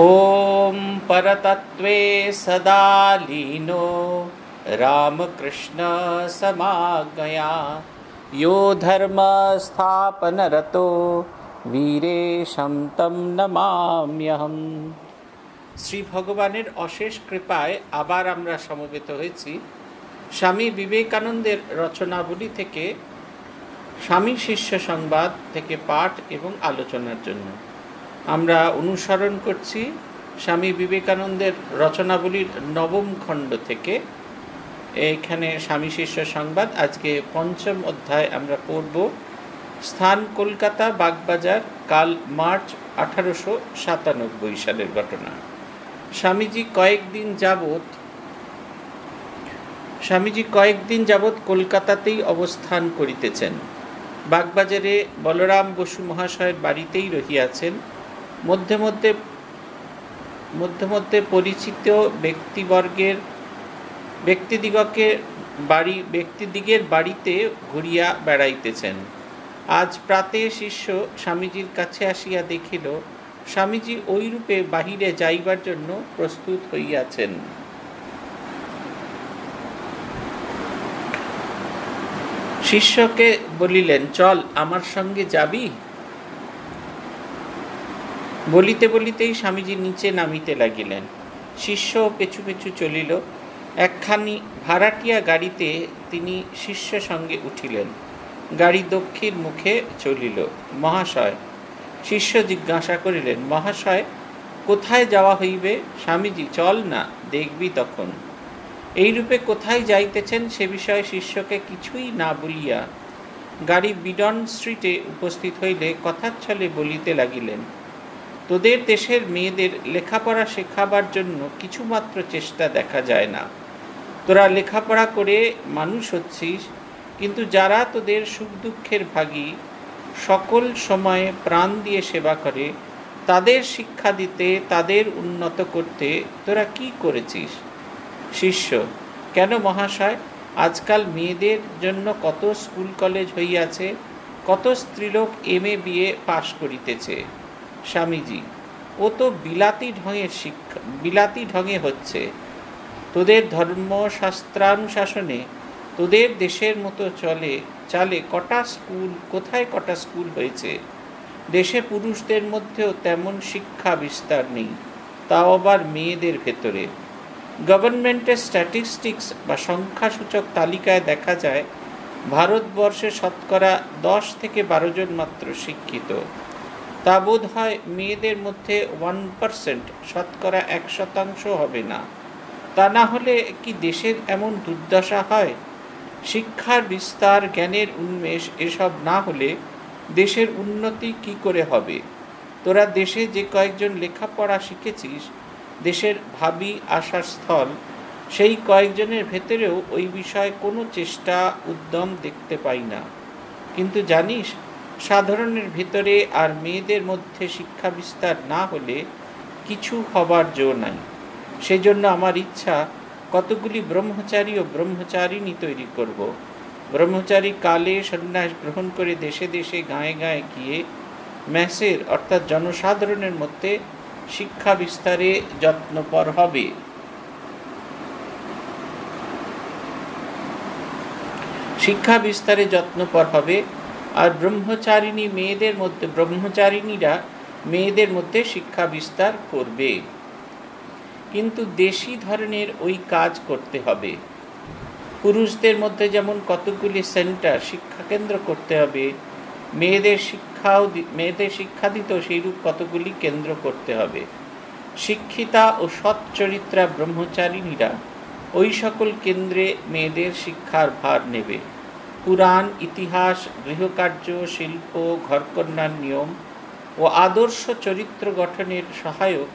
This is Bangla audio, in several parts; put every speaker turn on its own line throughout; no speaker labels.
ॐ परतत्त्वे सदा लीनो रामकृष्णसमाज्ञया यो धर्मस्थापनरतो বীরেশম তম নমাম্যহম শ্রী ভগবানের অশেষ কৃপায় আবার আমরা সমবেত হয়েছি স্বামী বিবেকানন্দের রচনাবলী থেকে স্বামী শিষ্য সংবাদ থেকে পাঠ এবং আলোচনার জন্য আমরা অনুসরণ করছি স্বামী বিবেকানন্দের রচনাবলীর নবম খণ্ড থেকে। এইখানে স্বামী শিষ্য সংবাদ আজকে পঞ্চম অধ্যায় আমরা পড়ব। স্থান কলকাতা, বাগবাজার, কাল মার্চ আঠারোশো সাতানব্বই সালের ঘটনা। স্বামীজি কয়েকদিন যাবৎ, স্বামীজি কয়েকদিন যাবৎ কলকাতাতেই অবস্থান করিতেছেন। বাগবাজারে বলরাম বসু মহাশয়ের বাড়িতেই রহিয়াছেন। মধ্যে মধ্যে মধ্যে মধ্যে পরিচিত ব্যক্তিবর্গের, ব্যক্তিদিগকে বাড়ি, ব্যক্তিদিগের বাড়িতে ঘুরিয়া বেড়াইতেছেন। আজ প্রাতে শিষ্য স্বামীজির কাছে আসিয়া দেখিল, স্বামীজি ওইরূপে বাহিরে যাইবার জন্য প্রস্তুত হইয়াছেন। শিষ্যকে বলিলেন, চল আমার সঙ্গে যাবি? বলিতে বলিতেই স্বামীজি নিচে নামিতে লাগিলেন। শিষ্য পেছু পেছু চলিল। একখানি ভাড়াটিয়া গাড়িতে তিনি শিষ্য সঙ্গে উঠিলেন। গাড়ি দক্ষিণ মুখে চলিল। মহাশয়, শিষ্য জিজ্ঞাসা করিলেন, মহাশয়, কোথায় যাওয়া হইবে? স্বামীজি, চল না, দেখবি তখন। এইরূপে কোথায় যাইতেছেন সে বিষয়ে শিষ্যকে কিছুই না বলিয়া গাড়ি বিডন স্ট্রিটে উপস্থিত হইলে কথার ছলে বলিতে লাগিলেন তোদের দেশের মেয়েদের লেখাপড়া শেখাবার জন্য কিছুমাত্র চেষ্টা দেখা যায় না। তোরা লেখাপড়া করে মানুষ হচ্ছিস, কিন্তু যারা তোদের সুখ দুঃখের ভাগী, সকল সময়ে প্রাণ দিয়ে সেবা করে, তাদের শিক্ষা দিতে, তাদের উন্নত করতে তোরা কি করেছিস? শিষ্য, কেন মহাশয়, আজকাল মেয়েদের জন্য কত স্কুল কলেজ হইয়াছে, কত স্ত্রীলোক এম এ বিয়ে পাশ করিতেছে। স্বামীজি, ও তো বিলাতি ঢঙের শিক্ষা, বিলাতি ঢঙে হচ্ছে। তোদের ধর্মশাস্ত্রানুশাসনে তোদের দেশের মতো চলে, চালে কটা স্কুল, কোথায় কটা স্কুল হয়েছে? দেশে পুরুষদের মধ্যেও তেমন শিক্ষা বিস্তার নেই, তাও আবার মেয়েদের ভেতরে। গভর্নমেন্টের স্ট্যাটিস্টিক্স বা সংখ্যাসূচক তালিকায় দেখা যায়, ভারতবর্ষে শতকরা দশ থেকে বারো জন মাত্র শিক্ষিত। তা বোধ হয় মেয়েদের মধ্যে ওয়ান পারসেন্ট শতকরা এক শতাংশ হবে না। তা না হলে কি দেশের এমন দুর্দশা হয়? শিক্ষার বিস্তার, জ্ঞানের উন্মেষ এসব না হলে দেশের উন্নতি কি করে হবে? তোরা দেশে যে কয়েকজন লেখাপড়া শিখেছিস, দেশের ভাবি আসার স্থল, সেই কয়েকজনের ভেতরেও ওই বিষয়ে কোনো চেষ্টা, উদ্যম দেখতে পাই না। কিন্তু জানিস সাধারণের ভিতরে আর মেয়েদের মধ্যে শিক্ষা বিস্তার না হলে কিছু হবার জো নাই। সেজন্য আমার ইচ্ছা কতগুলি ব্রহ্মচারী ও ব্রহ্মচারিণী তৈরি করব। ব্রহ্মচারী কালে সন্ন্যাস গ্রহণ করে দেশে দেশে গায়ে গায়ে গিয়ে ম্যাসের অর্থাৎ জনসাধারণের মধ্যে শিক্ষা বিস্তারে যত্নপর হবে। শিক্ষা বিস্তারে যত্নপর হবে। আর ব্রহ্মচারিণী মেয়েদের মধ্যে, ব্রহ্মচারিণীরা মেয়েদের মধ্যে শিক্ষা বিস্তার করবে। কিন্তু দেশি ধরনের ওই কাজ করতে হবে। পুরুষদের মধ্যে যেমন কতগুলি সেন্টার শিক্ষাকেন্দ্র করতে হবে, মেয়েদের শিক্ষাও মেয়েদের শিক্ষা দিতেও সেইরূপ কতগুলি কেন্দ্র করতে হবে। শিক্ষিতা ও সৎ চরিত্রা ব্রহ্মচারিণীরা ওই সকল কেন্দ্রে মেয়েদের শিক্ষার ভার নেবে। পুরাণ, ইতিহাস, গৃহকার্য, শিল্প, ঘরকন্যার নিয়ম ও আদর্শ চরিত্র গঠনের সহায়ক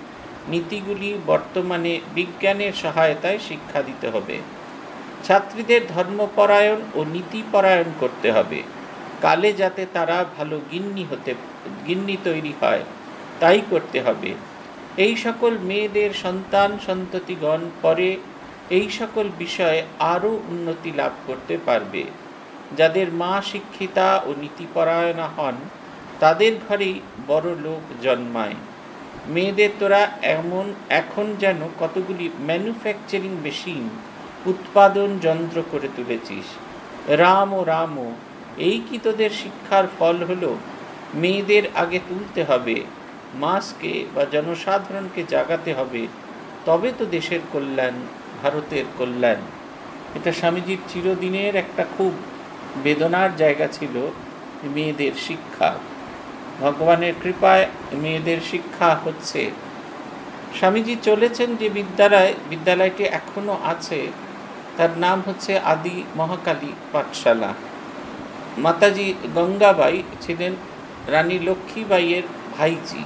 নীতিগুলি বর্তমানে বিজ্ঞানের সহায়তায় শিক্ষা দিতে হবে। ছাত্রীদের ধর্মপরায়ণ ও নীতিপরায়ণ করতে হবে। কালে যাতে তারা ভালো গিন্নি হতে, গিন্নি তৈরি হয়, তাই করতে হবে। এই সকল মেয়েদের সন্তান, সন্ততিগণ পরে এই সকল বিষয়ে আরও উন্নতি লাভ করতে পারবে। যাদের মা শিক্ষিতা ও নীতিপরায়ণা হন, তাদের ঘরেই বড় লোক জন্মায়। মেয়েদের তোরা এমন, এখন যেন কতগুলি ম্যানুফ্যাকচারিং মেশিন, উৎপাদন যন্ত্র করে তুলেছিস। রাম ও রাম ও এই কি তোদের শিক্ষার ফল হলো? মেয়েদের আগে তুলতে হবে, মাসকে বা জনসাধারণকে জাগাতে হবে, তবে তো দেশের কল্যাণ, ভারতের কল্যাণ। এটা স্বামীজির চিরদিনের একটা খুব বেদনার জায়গা ছিল মেয়েদের শিক্ষা। ভগবানের কৃপায় মেয়েদের শিক্ষা হচ্ছে। স্বামীজি চলেছেন যে বিদ্যালয়, বিদ্যালয়টি এখনও আছে। তার নাম হচ্ছে আদি মহাকালী পাঠশালা। মাতাজি গঙ্গাবাই ছিলেন রানী লক্ষ্মীবাইয়ের ভাইজি।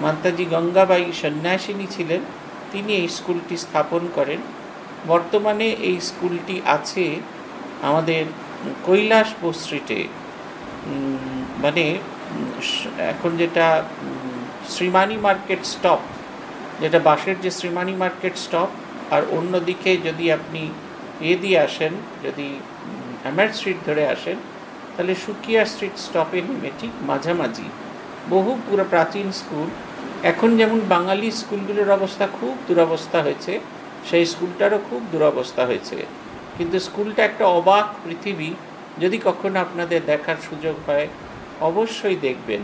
মাতাজি গঙ্গাবাই সন্ন্যাসিনী ছিলেন, তিনি এই স্কুলটি স্থাপন করেন। বর্তমানে এই স্কুলটি আছে আমাদের কৈলাসপুর স্ট্রিটে মানে এখন যেটা শ্রীমানি মার্কেট স্টপ, যেটা বাসের যে শ্রীমানি মার্কেট স্টপ, আর অন্যদিকে যদি আপনি এ দিয়ে আসেন, যদি হ্যামার স্ট্রিট ধরে আসেন, তাহলে সুকিয়া স্ট্রিট স্টপে নেমে ঠিক মাঝামাঝি, বহু পুরো প্রাচীন স্কুল, এখন যেমন বাঙালি স্কুলগুলোর অবস্থা খুব দুরবস্থা হয়েছে, সেই স্কুলটারও খুব দুরবস্থা হয়েছে। কিন্তু স্কুলটা একটা অবাক পৃথিবী। যদি কখনো আপনাদের দেখার সুযোগ হয়, অবশ্যই দেখবেন।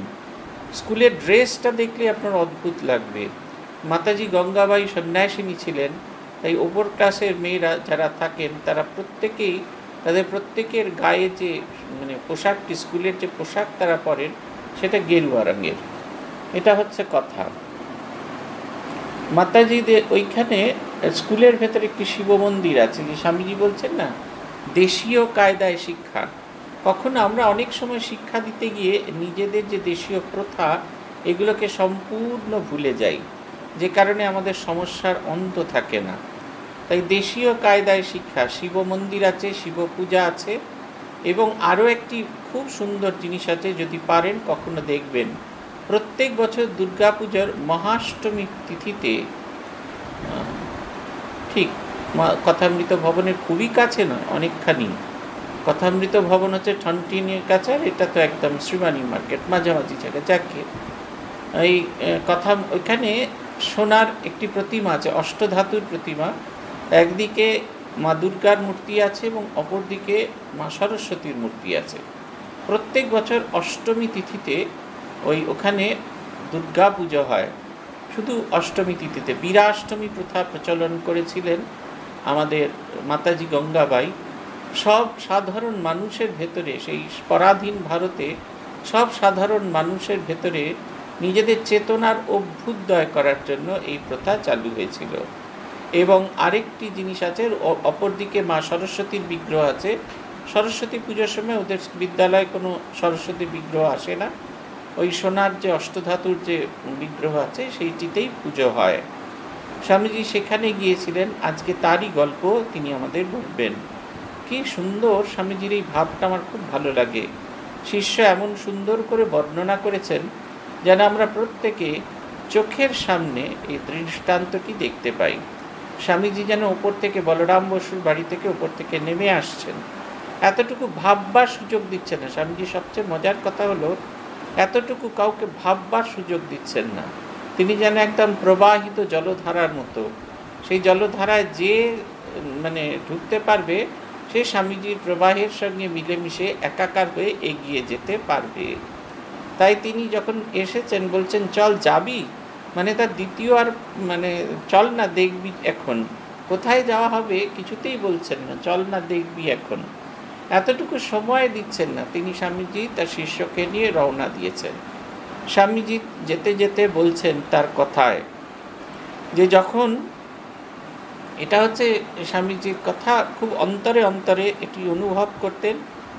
স্কুলের ড্রেসটা দেখলে আপনার অদ্ভুত লাগবে। মাতাজি গঙ্গাবাই সন্ন্যাসিনী ছিলেন, তাই ওপর ক্লাসের মেয়েরা যারা থাকেন, তারা প্রত্যেকেই, তাদের প্রত্যেকের গায়ে যে মানে পোশাকটি, স্কুলের যে পোশাক তারা পরেন, সেটা গেরুয়া রঙের। এটা হচ্ছে কথা। মাতাজিদের ওইখানে স্কুলের ভেতরে একটি শিব মন্দির আছে যে স্বামীজি বলছেন না, দেশীয় কায়দায় শিক্ষা। কখনো আমরা অনেক সময় শিক্ষা দিতে গিয়ে নিজেদের যে দেশীয় প্রথা, এগুলোকে সম্পূর্ণ ভুলে যাই। যে কারণে আমাদের সমস্যার অন্ত থাকে না। তাই দেশীয় কায়দায় শিক্ষা, শিব মন্দির আছে, শিব পূজা আছে, এবং আরও একটি খুব সুন্দর জিনিস আছে, যদি পারেন কখনো দেখবেন। প্রত্যেক বছর দুর্গাপুজোর মহাষ্টমী তিথিতে ঠিক। কথামৃত ভবনের খুবই কাছে নয়, অনেকখানি। কথামৃত ভবন হচ্ছে ঠনটিনের কাছে, আর এটা তো একদম শ্রীমানি মার্কেট, মাঝামাঝি জায়গা, যাকে এই কথা, ওইখানে সোনার একটি প্রতিমা আছে, অষ্টধাতুর প্রতিমা। একদিকে মা দুর্গার মূর্তি আছে এবং অপরদিকে মা সরস্বতীর মূর্তি আছে। প্রত্যেক বছর অষ্টমী তিথিতে ওই ওখানে দুর্গা পুজো হয়। শুধু অষ্টমী তিথিতে বীরাষ্টমী প্রথা প্রচলন করেছিলেন আমাদের মাতাজি গঙ্গাবাই। সব সাধারণ মানুষের ভেতরে, সেই পরাধীন ভারতে সব সাধারণ মানুষের ভেতরে নিজেদের চেতনার অভ্যুদয় করার জন্য এই প্রথা চালু হয়েছিল। এবং আরেকটি জিনিস আছে অপরদিকে মা সরস্বতীর বিগ্রহ আছে। সরস্বতী পুজোর সময় ওদের বিদ্যালয়ে কোনো সরস্বতী বিগ্রহ আসে না। ওই সোনার যে অষ্টধাতুর যে বিগ্রহ আছে, সেইটিতেই পুজো হয়। স্বামীজি সেখানে গিয়েছিলেন, আজকে তারই গল্প তিনি আমাদের বলবেন। কি সুন্দর স্বামীজির এই ভাবটা আমার খুব ভালো লাগে। শিষ্য এমন সুন্দর করে বর্ণনা করেছেন, যেন আমরা প্রত্যেকে চোখের সামনে এই দৃষ্টান্তটি দেখতে পাই। স্বামীজি যেন ওপর থেকে বলরাম বসুর বাড়ি থেকে ওপর থেকে নেমে আসছেন। এতটুকু ভাববার সুযোগ দিচ্ছে না। স্বামীজি সবচেয়ে মজার কথা হলো এতটুকু কাউকে ভাববার সুযোগ দিচ্ছেন না। তিনি যেন একদম প্রবাহিত জলধারার মতো। সেই জলধারায় যে মানে ঢুকতে পারবে, সে স্বামীজির প্রবাহের সঙ্গে মিলেমিশে একাকার হয়ে এগিয়ে যেতে পারবে। তাই তিনি যখন এসেছেন, বলছেন, চল যাবি? মানে তার দ্বিতীয় আর মানে চল না দেখবি এখন। কোথায় যাওয়া হবে? কিছুতেই বলছেন না। চল না দেখবি এখন। এতটুকু সময় দিচ্ছেন না। তিনি স্বামীজি তার শিষ্যকে নিয়ে রওনা দিয়েছেন। স্বামীজি যেতে যেতে বলছেন তার কথায় যে যখন এটা হচ্ছে স্বামীজির কথা, খুব অন্তরে অন্তরে এটি অনুভব করতেন,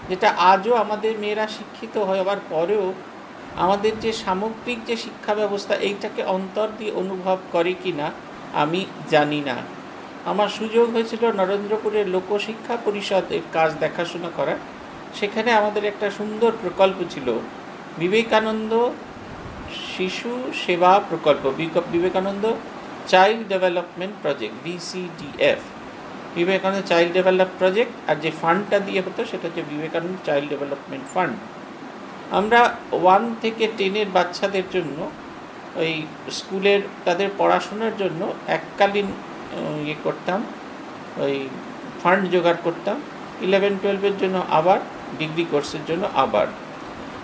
যেটা আজও আমাদের মেয়েরা শিক্ষিত হওয়ার পরেও আমাদের যে সামগ্রিক যে শিক্ষা ব্যবস্থা এইটাকে অন্তর দিয়ে অনুভব করে কি না আমি জানি না। আমার সুযোগ হয়েছিল নরেন্দ্রপুরের লোকশিক্ষা পরিষদের কাজ দেখাশোনা করার। সেখানে আমাদের একটা সুন্দর প্রকল্প ছিল। বিবেকানন্দ শিশু সেবা প্রকল্প Vivekananda child development project, BCDF. Vivekananda child develop project আর যে ফান্ডটা দিয়ে হতো সেটা হচ্ছে বিবেকানন্দ চাইল্ড ডেভেলপমেন্ট ফান্ড। আমরা ওয়ান থেকে টেনের বাচ্চাদের জন্য, ওই স্কুলের, তাদের পড়াশোনার জন্য এককালীন ইয়ে করতাম, ওই ফান্ড জোগাড় করতাম ইলেভেন টুয়েলভের জন্য আবার ডিগ্রি কোর্সের জন্য আবার।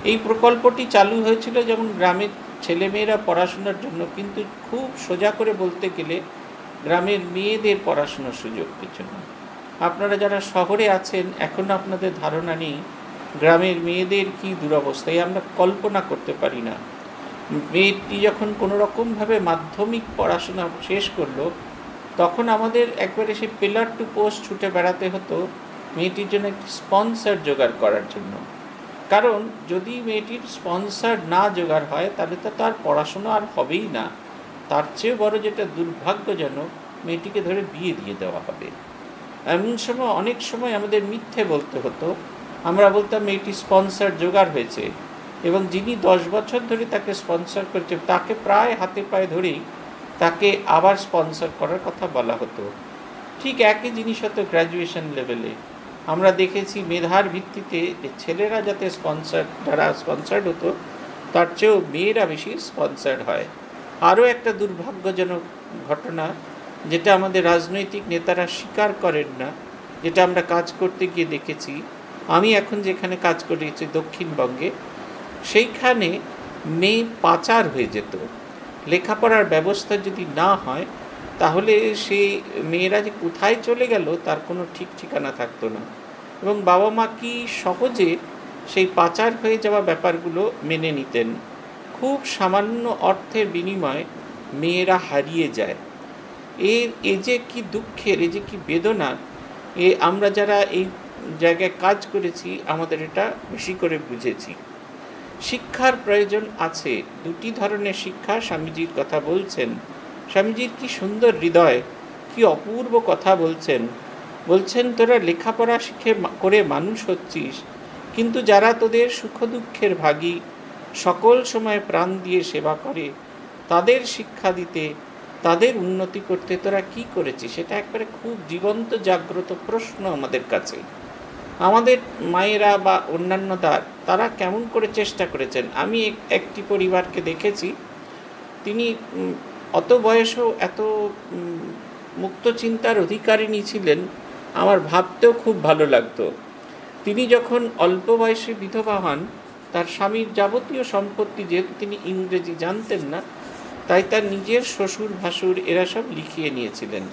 এই প্রকল্পটি চালু হয়েছিল যেমন গ্রামের ছেলেমেয়েরা পড়াশোনার জন্য কিন্তু খুব সোজা করে বলতে গেলে গ্রামের মেয়েদের পড়াশোনার সুযোগ কিছু না। আপনারা যারা শহরে আছেন, এখন আপনাদের ধারণা নেই গ্রামের মেয়েদের কি দুরবস্থায় আমরা কল্পনা করতে পারি না। মেয়েটি যখন কোনো রকমভাবে মাধ্যমিক পড়াশোনা শেষ করল তখন আমাদের একবারে সেই পিলার টু পোস্ট ছুটে বেড়াতে হতো মেয়েটির জন্য একটি স্পন্সার জোগাড় করার জন্য। কারণ যদি মেয়েটির স্পন্সার না জোগাড় হয়, তাহলে তো তার পড়াশোনা আর হবেই না। তার চেয়েও বড় যেটা দুর্ভাগ্যজনক, মেয়েটিকে ধরে বিয়ে দিয়ে দেওয়া হবে। এমন সময়, অনেক সময় আমাদের মিথ্যে বলতে হতো। আমরা বলতাম, মেয়েটি স্পন্সার জোগাড় হয়েছে। এবং যিনি দশ বছর ধরে তাকে স্পন্সর করেছে, তাকে প্রায় হাতে পায়ে ধরেই তাকে আবার স্পন্সর করার কথা বলা হতো। ঠিক একই জিনিস হতো গ্র্যাজুয়েশন লেভেলে আমরা দেখেছি মেধার ভিত্তিতে যে ছেলেরা যাতে স্পন্সার যারা স্পন্সার্ড হতো, তার চেয়েও মেয়েরা বেশি স্পন্সার্ড হয়। আরও একটা দুর্ভাগ্যজনক ঘটনা, যেটা আমাদের রাজনৈতিক নেতারা স্বীকার করেন না, যেটা আমরা কাজ করতে গিয়ে দেখেছি। আমি এখন যেখানে কাজ করেছি দক্ষিণবঙ্গে, সেইখানে মেয়ে পাচার হয়ে যেত। লেখাপড়ার ব্যবস্থা যদি না হয়, তাহলে সে মেয়েরা যে কোথায় চলে গেল, তার কোনো ঠিক ঠিকানা থাকতো না। এবং বাবা মা কি সহজে সেই পাচার হয়ে যাওয়া ব্যাপারগুলো মেনে নিতেন? খুব সামান্য অর্থের বিনিময়ে মেয়েরা হারিয়ে যায়। এর, এ যে কি দুঃখের, এ যে কি বেদনা, এ আমরা যারা এই জায়গায় কাজ করেছি, আমাদের এটা বেশি করে বুঝেছি। শিক্ষার প্রয়োজন আছে। দুটি ধরনের শিক্ষা স্বামীজির কথা বলছেন। স্বামীজির কি সুন্দর হৃদয়, কি অপূর্ব কথা বলছেন। বলছেন, তোরা লেখাপড়া শিখে করে মানুষ হচ্ছিস। কিন্তু যারা তোদের সুখ দুঃখের ভাগী, সকল সময় প্রাণ দিয়ে সেবা করে, তাদের শিক্ষা দিতে, তাদের উন্নতি করতে তোরা কি করেছিস? সেটা একবারে খুব জীবন্ত, জাগ্রত প্রশ্ন আমাদের কাছে। আমাদের মায়েরা বা অন্যান্য দ্বার তারা কেমন করে চেষ্টা করেছেন? আমি একটি পরিবারকে দেখেছি, তিনি অত বয়সেও এত মুক্ত চিন্তার অধিকারিণী ছিলেন, আমার ভাবতেও খুব ভালো লাগতো। তিনি যখন অল্প বয়সে বিধবা হন, তার স্বামীর যাবতীয় সম্পত্তি যেহেতু তিনি ইংরেজি জানতেন না, তাই তার নিজের শ্বশুর ভাসুর এরা সব লিখিয়ে নিয়েছিলেন।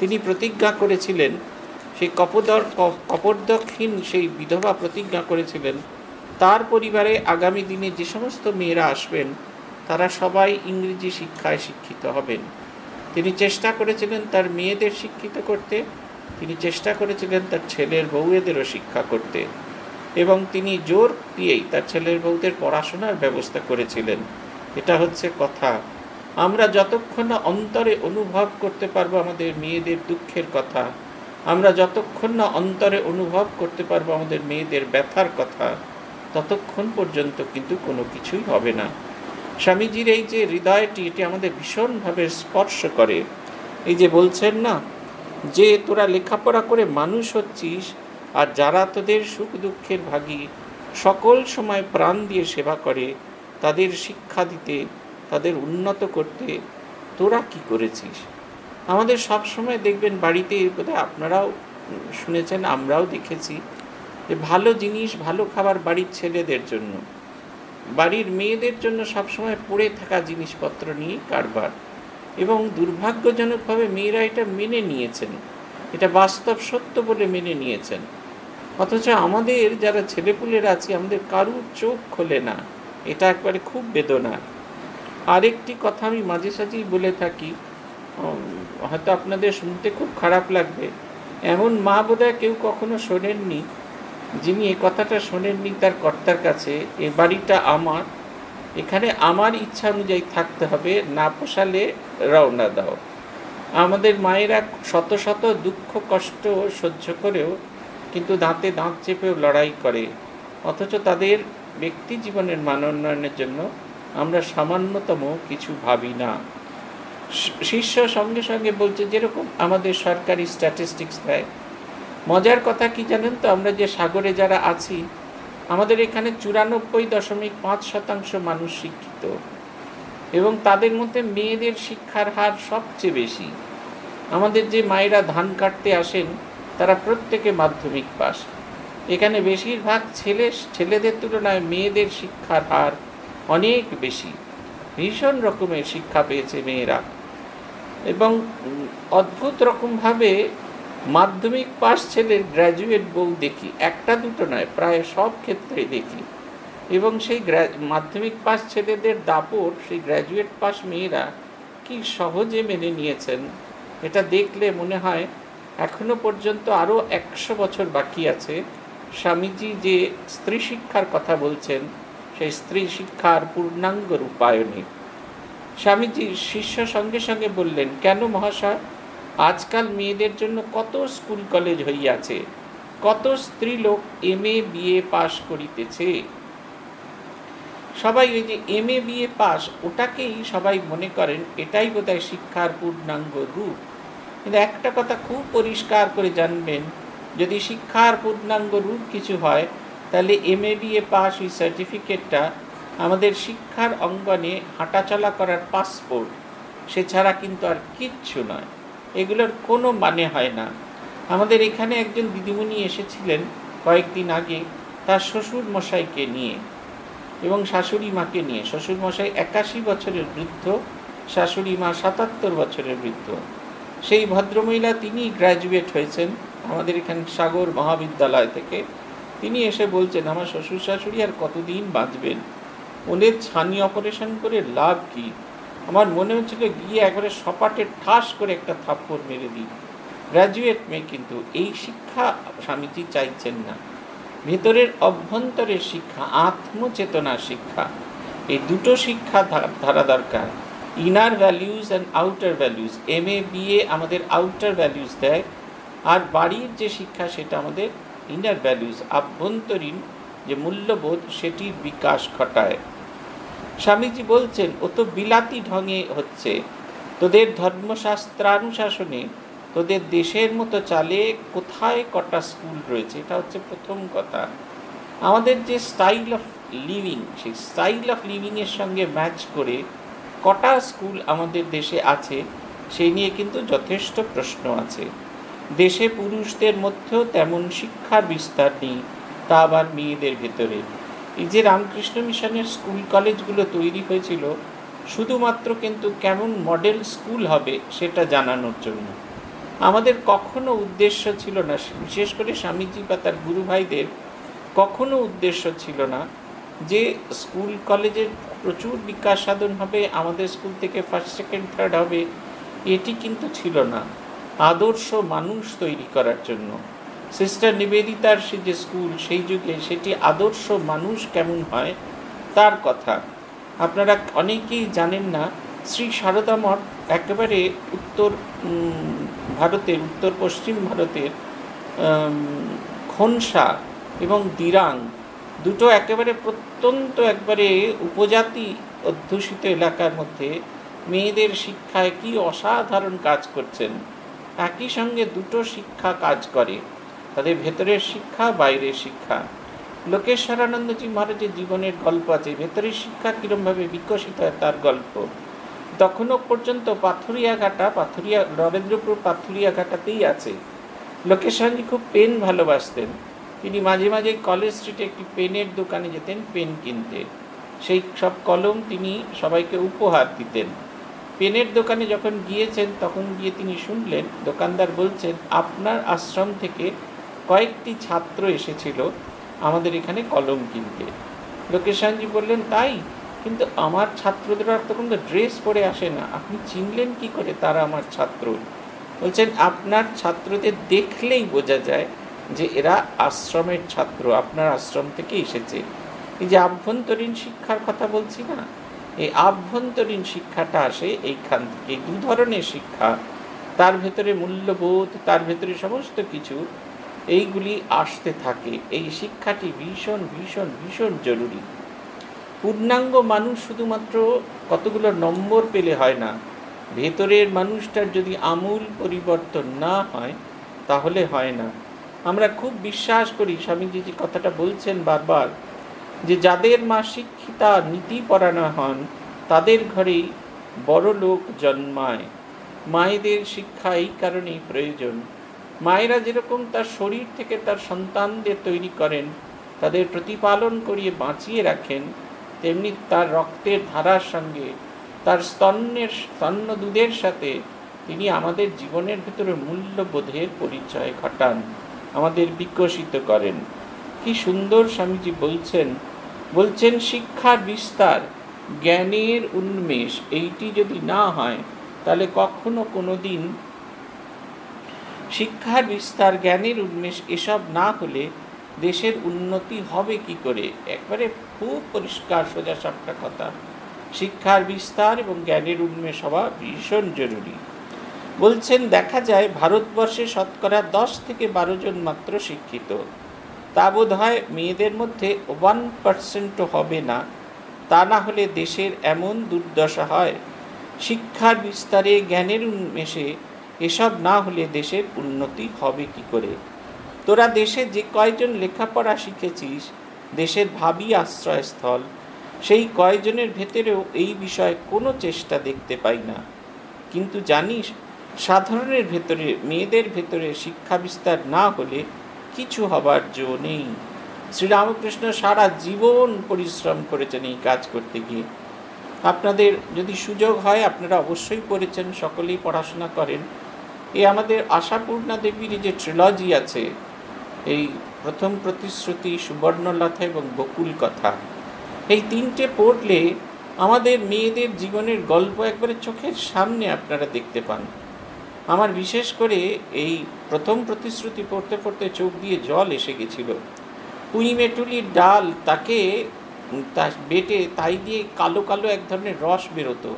তিনি প্রতিজ্ঞা করেছিলেন সেই কপদর কপর্দকহীন সেই বিধবা প্রতিজ্ঞা করেছিলেন। তার পরিবারে আগামী দিনে যে সমস্ত মেয়েরা আসবেন, তারা সবাই ইংরেজি শিক্ষায় শিক্ষিত হবেন। তিনি চেষ্টা করেছিলেন তার মেয়েদের শিক্ষিত করতে, তিনি চেষ্টা করেছিলেন তার ছেলের বউয়েদেরও শিক্ষা করতে এবং তিনি জোর দিয়েই তার ছেলের বউদের পড়াশোনার ব্যবস্থা করেছিলেন। এটা হচ্ছে কথা। আমরা যতক্ষণ না অন্তরে অনুভব করতে পারব আমাদের মেয়েদের দুঃখের কথা আমরা যতক্ষণ না অন্তরে অনুভব করতে পারব আমাদের মেয়েদের ব্যথার কথা, ততক্ষণ পর্যন্ত কিন্তু কোনো কিছুই হবে না। স্বামীজির এই যে হৃদয়টি, এটি আমাদের ভীষণভাবে স্পর্শ করে। এই যে বলছেন না, যে তোরা লেখাপড়া করে মানুষ হচ্ছিস আর যারা তোদের সুখ দুঃখের ভাগী, সকল সময় প্রাণ দিয়ে সেবা করে, তাদের শিক্ষা দিতে, তাদের উন্নত করতে, তোরা কি করেছিস? আমাদের সব সময় দেখবেন বাড়িতে, বোধহয় আপনারাও শুনেছেন, আমরাও দেখেছি, যে ভালো জিনিস, ভালো খাবার বাড়ির ছেলেদের জন্য। বাড়ির মেয়েদের জন্য সবসময় পড়ে থাকা জিনিসপত্র নিয়ে কারবার। এবং দুর্ভাগ্যজনকভাবে মেয়েরা এটা মেনে নিয়েছেন। এটা বাস্তব সত্য বলে মেনে নিয়েছেন। অথচ আমাদের যারা ছেলেপুলের আছি, আমাদের কারুর চোখ খোলে না। এটা একবারে খুব বেদনা। আরেকটি কথা আমি মাঝে সাঝেই বলে থাকি হয়তো আপনাদের শুনতে খুব খারাপ লাগবে। এমন মা বোধহয় কেউ কখনো শোনেননি, যিনি এ কথাটা শোনেননি তার কর্তার কাছে, এ বাড়িটা আমার, এখানে আমার ইচ্ছা অনুযায়ী থাকতে হবে, না পোষালে রওনা দাও। আমাদের মায়েরা শত শত দুঃখ, কষ্ট সহ্য করেও কিন্তু দাঁতে দাঁত চেপেও লড়াই করে। অথচ তাদের ব্যক্তি জীবনের মান উন্নয়নের জন্য আমরা সামান্যতম কিছু ভাবি না। শীর্ষ সঙ্গে সঙ্গে বলছে, যেরকম আমাদের সরকারি স্ট্যাটিস্টিক্স দেয়, মজার কথা কি জানেন তো, আমরা যে সাগরে যারা আছি, আমাদের এখানে চুরানব্বই দশমিক পাঁচ শতাংশ মানুষ শিক্ষিত এবং তাদের মধ্যে মেয়েদের শিক্ষার হার সবচেয়ে বেশি। আমাদের যে মায়েরা ধান কাটতে আসেন, তারা প্রত্যেকে মাধ্যমিক পাস। এখানে বেশিরভাগ ছেলে, ছেলেদের তুলনায় মেয়েদের শিক্ষার হার অনেক বেশি। ভীষণ রকমের শিক্ষা পেয়েছে মেয়েরা। এবং অদ্ভুত রকমভাবে মাধ্যমিক পাস ছেলের গ্র্যাজুয়েট বউ দেখি। একটা দুটো নয়, প্রায় সব ক্ষেত্রে দেখি। এবং সেই মাধ্যমিক পাস ছেলেদের দাপট, সেই গ্র্যাজুয়েট পাস মেয়েরা কি সহজে মেনে নিয়েছেন? এটা দেখলে মনে হয় এখনও পর্যন্ত আরও একশো বছর বাকি আছে। স্বামীজি যে স্ত্রী শিক্ষার কথা বলছেন, সেই স্ত্রী শিক্ষার পূর্ণাঙ্গ রূপায়নে স্বামীজি শিষ্য সঙ্গে সঙ্গে বললেন, কেন মহাশয়? আজকাল মেয়েদের জন্য কত স্কুল কলেজ হইয়াছে, কত স্ত্রী লোক এম এ বিএ পাশ করিতেছে। সবাই ওই যে এম এ বিএ পাস ওটাকেই সবাই মনে করেন, এটাই বোধহয় শিক্ষার পূর্ণাঙ্গ রূপ। কিন্তু একটা কথা খুব পরিষ্কার করে জানবেন, যদি শিক্ষার পূর্ণাঙ্গ রূপ কিছু হয়, তাহলে এম এ বিএ পাস ওই সার্টিফিকেটটা আমাদের শিক্ষার অঙ্গনে হাঁটাচলা করার পাসপোর্ট সে ছাড়া কিন্তু আর কিচ্ছু নয়। এগুলোর কোনো মানে হয় না। আমাদের এখানে একজন দিদিমণি এসেছিলেন কয়েকদিন আগে তার শ্বশুর মশাইকে নিয়ে এবং শাশুড়ি মাকে নিয়ে। শ্বশুর মশাই একাশি বছরের বৃদ্ধ শাশুড়ি মা সাতাত্তর বছরের বৃদ্ধ। সেই ভদ্রমহিলা তিনি গ্র্যাজুয়েট হয়েছেন আমাদের এখানে সাগর মহাবিদ্যালয় থেকে। তিনি এসে বলছেন, আমার শ্বশুর শাশুড়ি আর কতদিন বাঁচবেন? ওদের ছানি অপারেশন করে লাভ কি? আমার মনে হচ্ছিল গিয়ে একবারে সপাটে ঠাস করে একটা থাপ্পড় মেরে দিই। গ্র্যাজুয়েট মেয়ে কিন্তু এই শিক্ষা স্বামীজি চাইছেন না। ভেতরের অভ্যন্তরের শিক্ষা, আত্মচেতনার শিক্ষা, এই দুটো শিক্ষা ধারা দরকার। Inner values and outer values M A BA আমাদের আউটার ভ্যালিউজ দেয়, আর বাড়ির যে শিক্ষা সেটা আমাদের ইনার ভ্যালিউজ আভ্যন্তরীণ যে মূল্যবোধ সেটির বিকাশ ঘটায়। স্বামীজি বলছেন, ও তো বিলাতি ঢঙে হচ্ছে। তোদের ধর্মশাস্ত্রানুশাসনে তোদের দেশের মতো চালে কোথায় কটা স্কুল রয়েছে? এটা হচ্ছে প্রথম কথা। আমাদের যে স্টাইল অফ লিভিং সেই স্টাইল অফ লিভিংয়ের সঙ্গে ম্যাচ করে কটা স্কুল আমাদের দেশে আছে, সেই নিয়ে কিন্তু যথেষ্ট প্রশ্ন আছে। দেশে পুরুষদের মধ্যেও তেমন শিক্ষার বিস্তার নেই, তা আবার মেয়েদের ভেতরে। এই যে রামকৃষ্ণ মিশনের স্কুল কলেজগুলো তৈরি হয়েছিল, শুধুমাত্র কিন্তু কেমন মডেল স্কুল হবে সেটা জানানোর জন্য। আমাদের কখনো উদ্দেশ্য ছিল না, বিশেষ করে স্বামীজি বা তার গুরু ভাইদের কখনো উদ্দেশ্য ছিল না যে স্কুল কলেজের প্রচুর বিকাশ সাধন হবে, আমাদের স্কুল থেকে ফার্স্ট সেকেন্ড থার্ড হবে। এটি কিন্তু ছিল না। আদর্শ মানুষ তৈরি করার জন্য। সিস্টার নিবেদিতার সে যে স্কুল সেই যুগে সেটি আদর্শ মানুষ কেমন হয়? তার কথা। আপনারা অনেকেই জানেন না, শ্রী সারদা মঠ একেবারে উত্তর ভারতের, উত্তর পশ্চিম ভারতের খনসা এবং দিরাং দুটো একেবারে প্রত্যন্ত একবারে উপজাতি অধ্যুষিত এলাকার মধ্যে মেয়েদের শিক্ষায় কি অসাধারণ কাজ করছেন। একই সঙ্গে দুটো শিক্ষা কাজ করে। তাদের ভেতরের শিক্ষা বাইরের শিক্ষা। লোকেশ্বরানন্দজি মহারাজের জীবনের গল্প আছে, ভেতরের শিক্ষা কীরমভাবে বিকশিত হয় তার গল্প। তখনও পর্যন্ত পাথুরিয়া ঘাটা, পাথুরিয়া, নরেন্দ্রপুর পাথুরিয়া ঘাটাতেই আছে। লোকেশ্বরজি খুব পেন ভালোবাসতেন। তিনি মাঝে মাঝে কলেজ স্ট্রিটে একটি পেনের দোকানে যেতেন, পেন কিনতে। সেই সব কলম তিনি সবাইকে উপহার দিতেন। পেনের দোকানে যখন গিয়েছেন, তখন গিয়ে তিনি শুনলেন, দোকানদার বলছেন, আপনার আশ্রম থেকে কয়েকটি ছাত্র এসেছিল আমাদের এখানে কলম কিনতে। লোকেশানজি বললেন, তাই? কিন্তু আমার ছাত্রদের আর তখন তো ড্রেস পরে আসে না। আপনি চিনলেন কি করে তারা আমার ছাত্র? বলছেন, আপনার ছাত্রদের দেখলেই বোঝা যায় যে এরা আশ্রমের ছাত্র। আপনার আশ্রম থেকে এসেছে। এই যে আভ্যন্তরীণ শিক্ষার কথা বলছি না, এই আভ্যন্তরীণ শিক্ষাটা আসে এইখান থেকে। দু ধরনের শিক্ষা। তার ভেতরে মূল্যবোধ, তার ভেতরে সমস্ত কিছু। এইগুলি আসতে থাকে। এই শিক্ষাটি ভীষণ ভীষণ ভীষণ জরুরি। পূর্ণাঙ্গ মানুষ শুধুমাত্র কতগুলো নম্বর পেলে হয় না, ভেতরের মানুষটার যদি আমূল পরিবর্তন না হয়, তাহলে হয় না। আমরা খুব বিশ্বাস করি, স্বামীজি যে কথাটা বলছেন বারবার, যে যাদের মা শিক্ষিতা নীতি পরায়ণ হন, তাদের ঘরেই বড় লোক জন্মায়। মায়েদের শিক্ষা এই কারণেই প্রয়োজন। মায়েরা যেরকম তার শরীর থেকে তার সন্তানদের তৈরি করেন, তাদের প্রতিপালন করিয়ে বাঁচিয়ে রাখেন, তেমনি তার রক্তের ধারার সঙ্গে, তার স্তন্যের, স্তন্য দুধের সাথে তিনি আমাদের জীবনের ভিতরে মূল্যবোধের পরিচয় ঘটান, আমাদের বিকশিত করেন। কি সুন্দর স্বামীজি বলছেন বলছেন, শিক্ষার বিস্তার, জ্ঞানের উন্মেষ, এইটি যদি না হয়, তাহলে কখনো কোনো দিন শিক্ষার বিস্তার, জ্ঞানের উন্মেষ এসব না হলে দেশের উন্নতি হবে কি করে? একবারে খুব পরিষ্কার সোজা সবটা কথা। শিক্ষার বিস্তার এবং জ্ঞানের উন্মেষ হওয়া ভীষণ জরুরি। বলছেন, দেখা যায় ভারতবর্ষে শতকরা দশ থেকে বারো জন মাত্র শিক্ষিত। তা বোধ হয় মেয়েদের মধ্যে ওয়ান পার্সেন্টও হবে না। তা না হলে দেশের এমন দুর্দশা হয়। শিক্ষার বিস্তারে, জ্ঞানের উন্মেষে এসব না হলে দেশের উন্নতি হবে কি করে? তোরা দেশে যে কয়জন লেখাপড়া শিখেছিস, দেশের ভাবি আশ্রয়স্থল, সেই কয়জনের ভেতরেও এই বিষয়ে কোনো চেষ্টা দেখতে পাই না। কিন্তু জানিস, সাধারণের ভেতরে, মেয়েদের ভেতরে শিক্ষা বিস্তার না হলে কিছু হবার জো নেই। শ্রীরামকৃষ্ণ সারা জীবন পরিশ্রম করেছেন এই কাজ করতে গিয়ে। আপনাদের যদি সুযোগ হয়, আপনারা অবশ্যই পড়েছেন সকলেই পড়াশোনা করেন। এই আমাদের আশাপূর্ণা দেবীর যে ট্রিলজি আছে, এই প্রথম প্রতিশ্রুতি, সুবর্ণলতা এবং বকুল কথা, এই তিনটে পড়লে আমাদের মেয়েদের জীবনের গল্প একবারে চোখের সামনে আপনারা দেখতে পান। আমার বিশেষ করে এই প্রথম প্রতিশ্রুতি পড়তে পড়তে চোখ দিয়ে জল এসে গেছিল। পুঁই মেটুলির ডাল তাকে তা বেটে তাই দিয়ে কালো কালো এক ধরনের রস বেরোতো।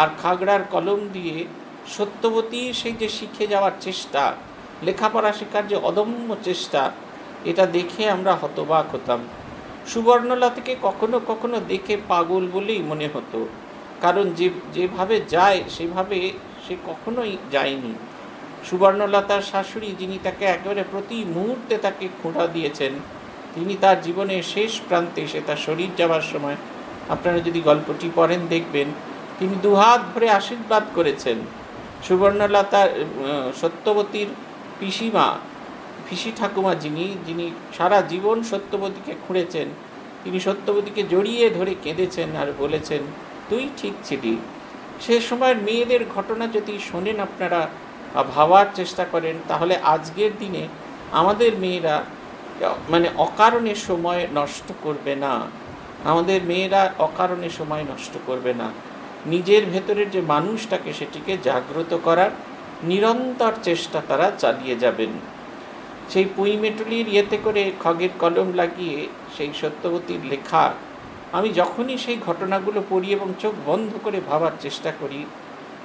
আর খাগড়ার কলম দিয়ে সত্যবতী সেই যে শিখে যাওয়ার চেষ্টা, লেখাপড়া শেখার যে অদম্য চেষ্টা, এটা দেখে আমরা হতবাক হতাম। সুবর্ণলতাকে কখনো কখনো দেখে পাগল বলেই মনে হতো। কারণ যে, যেভাবে যায়, সেভাবে সে কখনোই যায়নি। সুবর্ণলতার শাশুড়ি, যিনি তাকে একেবারে প্রতি মুহূর্তে তাকে খোঁড়া দিয়েছেন, তিনি তার জীবনের শেষ প্রান্তে সে তার শরীর যাওয়ার সময়, আপনারা যদি গল্পটি পড়েন, দেখবেন, তিনি দুহাত ভরে আশীর্বাদ করেছেন। সুবর্ণলতার সত্যবতীর পিসিমা, পিসি ঠাকুমা যিনি যিনি সারা জীবন সত্যবতীকে খুঁড়েছেন, তিনি সত্যবতীকে জড়িয়ে ধরে কেঁদেছেন আর বলেছেন, তুই ঠিক ছিলি। সে সময়ের মেয়েদের ঘটনা যদি শোনেন আপনারা ভাবার চেষ্টা করেন, তাহলে আজকের দিনে আমাদের মেয়েরা মানে অকারণে সময় নষ্ট করবে না। আমাদের মেয়েরা অকারণে সময় নষ্ট করবে না। নিজের ভেতরের যে মানুষটাকে সেটিকে জাগ্রত করার নিরন্তর চেষ্টা তারা চালিয়ে যাবেন। সেই পুঁইমেটুলির ইয়েতে করে খগের কলম লাগিয়ে সেই সত্যবতীর লেখা, আমি যখনই সেই ঘটনাগুলো পড়ি এবং চোখ বন্ধ করে ভাবার চেষ্টা করি,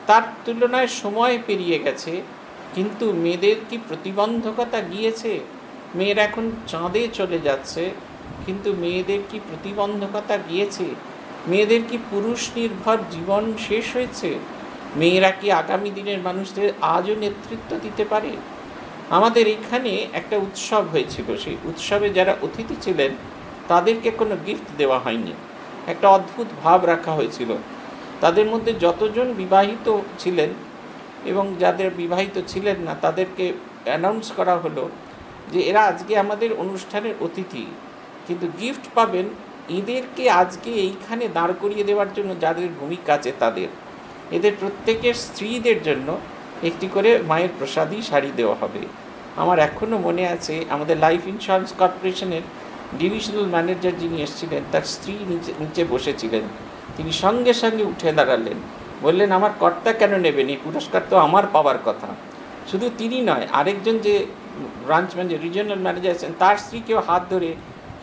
তার তুলনায় সময় পেরিয়ে গেছে। কিন্তু মেয়েদের কি প্রতিবন্ধকতা গিয়েছে? মেয়েরা এখন চাঁদে চলে যাচ্ছে। কিন্তু মেয়েদের কি প্রতিবন্ধকতা গিয়েছে? মেয়েদের কি পুরুষ নির্ভর জীবন শেষ হয়েছে? মেয়েরা কি আগামী দিনের মানুষদের আজও নেতৃত্ব দিতে পারে? আমাদের এখানে একটা উৎসব হয়েছিল। সেই উৎসবে যারা অতিথি ছিলেন, তাদেরকে কোনো গিফট দেওয়া হয়নি। একটা অদ্ভুত ভাব রাখা হয়েছিল। তাদের মধ্যে যতজন বিবাহিত ছিলেন এবং যাদের বিবাহিত ছিলেন না, তাদেরকে অ্যানাউন্স করা হলো যে, এরা আজকে আমাদের অনুষ্ঠানের অতিথি। কিন্তু গিফট পাবেন এদেরকে আজকে এইখানে দাঁড় করিয়ে দেওয়ার জন্য যাদের ভূমিকা আছে তাদের। এদের প্রত্যেকের স্ত্রীদের জন্য একটি করে মায়ের প্রসাদই শাড়ি দেওয়া হবে। আমার এখনও মনে আছে, আমাদের লাইফ ইন্স্যুরেন্স কর্পোরেশনের ডিভিশনাল ম্যানেজার যিনি এসেছিলেন, তার স্ত্রী নিচে নিচে বসেছিলেন। তিনি সঙ্গে সঙ্গে উঠে দাঁড়ালেন। বললেন, আমার কর্তা কেন নেবেন? এই পুরস্কার তো আমার পাওয়ার কথা। শুধু তিনি নয়, আরেকজন যে ব্রাঞ্চ ম্যানেজার রিজিওনাল ম্যানেজার আছেন, তার স্ত্রীকেও হাত ধরে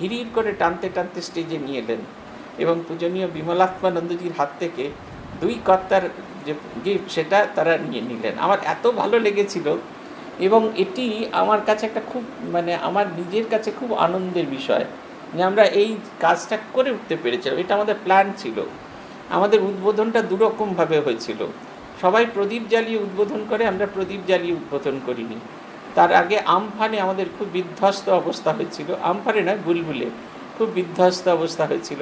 হিড়ির করে টানতে টানতে স্টেজে নিয়ে এলেন এবং পূজনীয় বিমলাত্মানন্দজির হাত থেকে দুই কর্তার যে গিফট সেটা তারা নিয়ে নিলেন। আমার এত ভালো লেগেছিল এবং এটি আমার কাছে একটা খুব মানে আমার নিজের কাছে খুব আনন্দের বিষয় যে আমরা এই কাজটা করে উঠতে পেরেছিলাম। এটা আমাদের প্ল্যান ছিল। আমাদের উদ্বোধনটা দুরকমভাবে হয়েছিল। সবাই প্রদীপ জ্বালিয়ে উদ্বোধন করে, আমরা প্রদীপ জ্বালিয়ে উদ্বোধন করিনি। তার আগে আমফানে আমাদের খুব বিধ্বস্ত অবস্থা হয়েছিল। আমফানে নয়, বুলবুলে খুব বিধ্বস্ত অবস্থা হয়েছিল।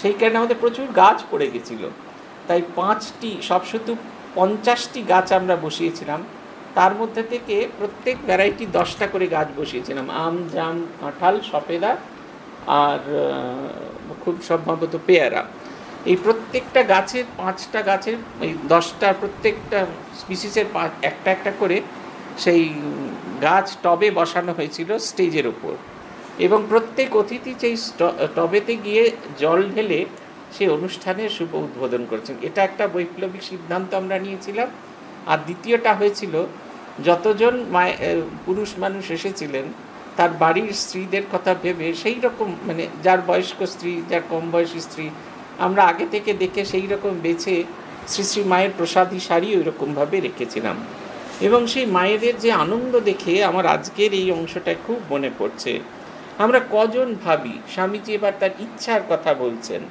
সেই কারণে আমাদের প্রচুর গাছ পড়ে গেছিল। তাই পাঁচটি, সব শুধু পঞ্চাশটি গাছ আমরা বসিয়েছিলাম। তার মধ্যে থেকে প্রত্যেক ভ্যারাইটি দশটা করে গাছ বসিয়েছিলাম। আম, জাম, কাঁঠাল সপেদা আর খুব সম্ভবত পেয়ারা। এই প্রত্যেকটা গাছের পাঁচটা গাছের, এই দশটা প্রত্যেকটা স্পিসিসের পাঁচ একটা একটা করে সেই গাছ টবে বসানো হয়েছিল স্টেজের ওপর এবং প্রত্যেক অতিথি সেই টবেতে গিয়ে জল ঢেলে সেই অনুষ্ঠানের শুভ উদ্বোধন করেছেন। এটা একটা বৈপ্লবিক সিদ্ধান্ত আমরা নিয়েছিলাম। আর দ্বিতীয়টা হয়েছিল, যতজন পুরুষ মানুষ এসেছিলেন, তার বাড়ির স্ত্রীদের কথা ভেবে সেই রকম মানে যার বয়স্ক স্ত্রী, যার কম বয়সী স্ত্রী, আমরা আগে থেকে দেখে সেই রকম বেছে শ্রী শ্রী মায়ের প্রসাদী শাড়ি ওই রকমভাবে রেখেছিলাম। এবং সেই মায়েদের যে আনন্দ দেখে আমার আজকের এই অংশটা খুব মনে পড়ছে। আমরা কজন ভাবি, স্বামীজি এবার তার ইচ্ছার কথা বলছেন।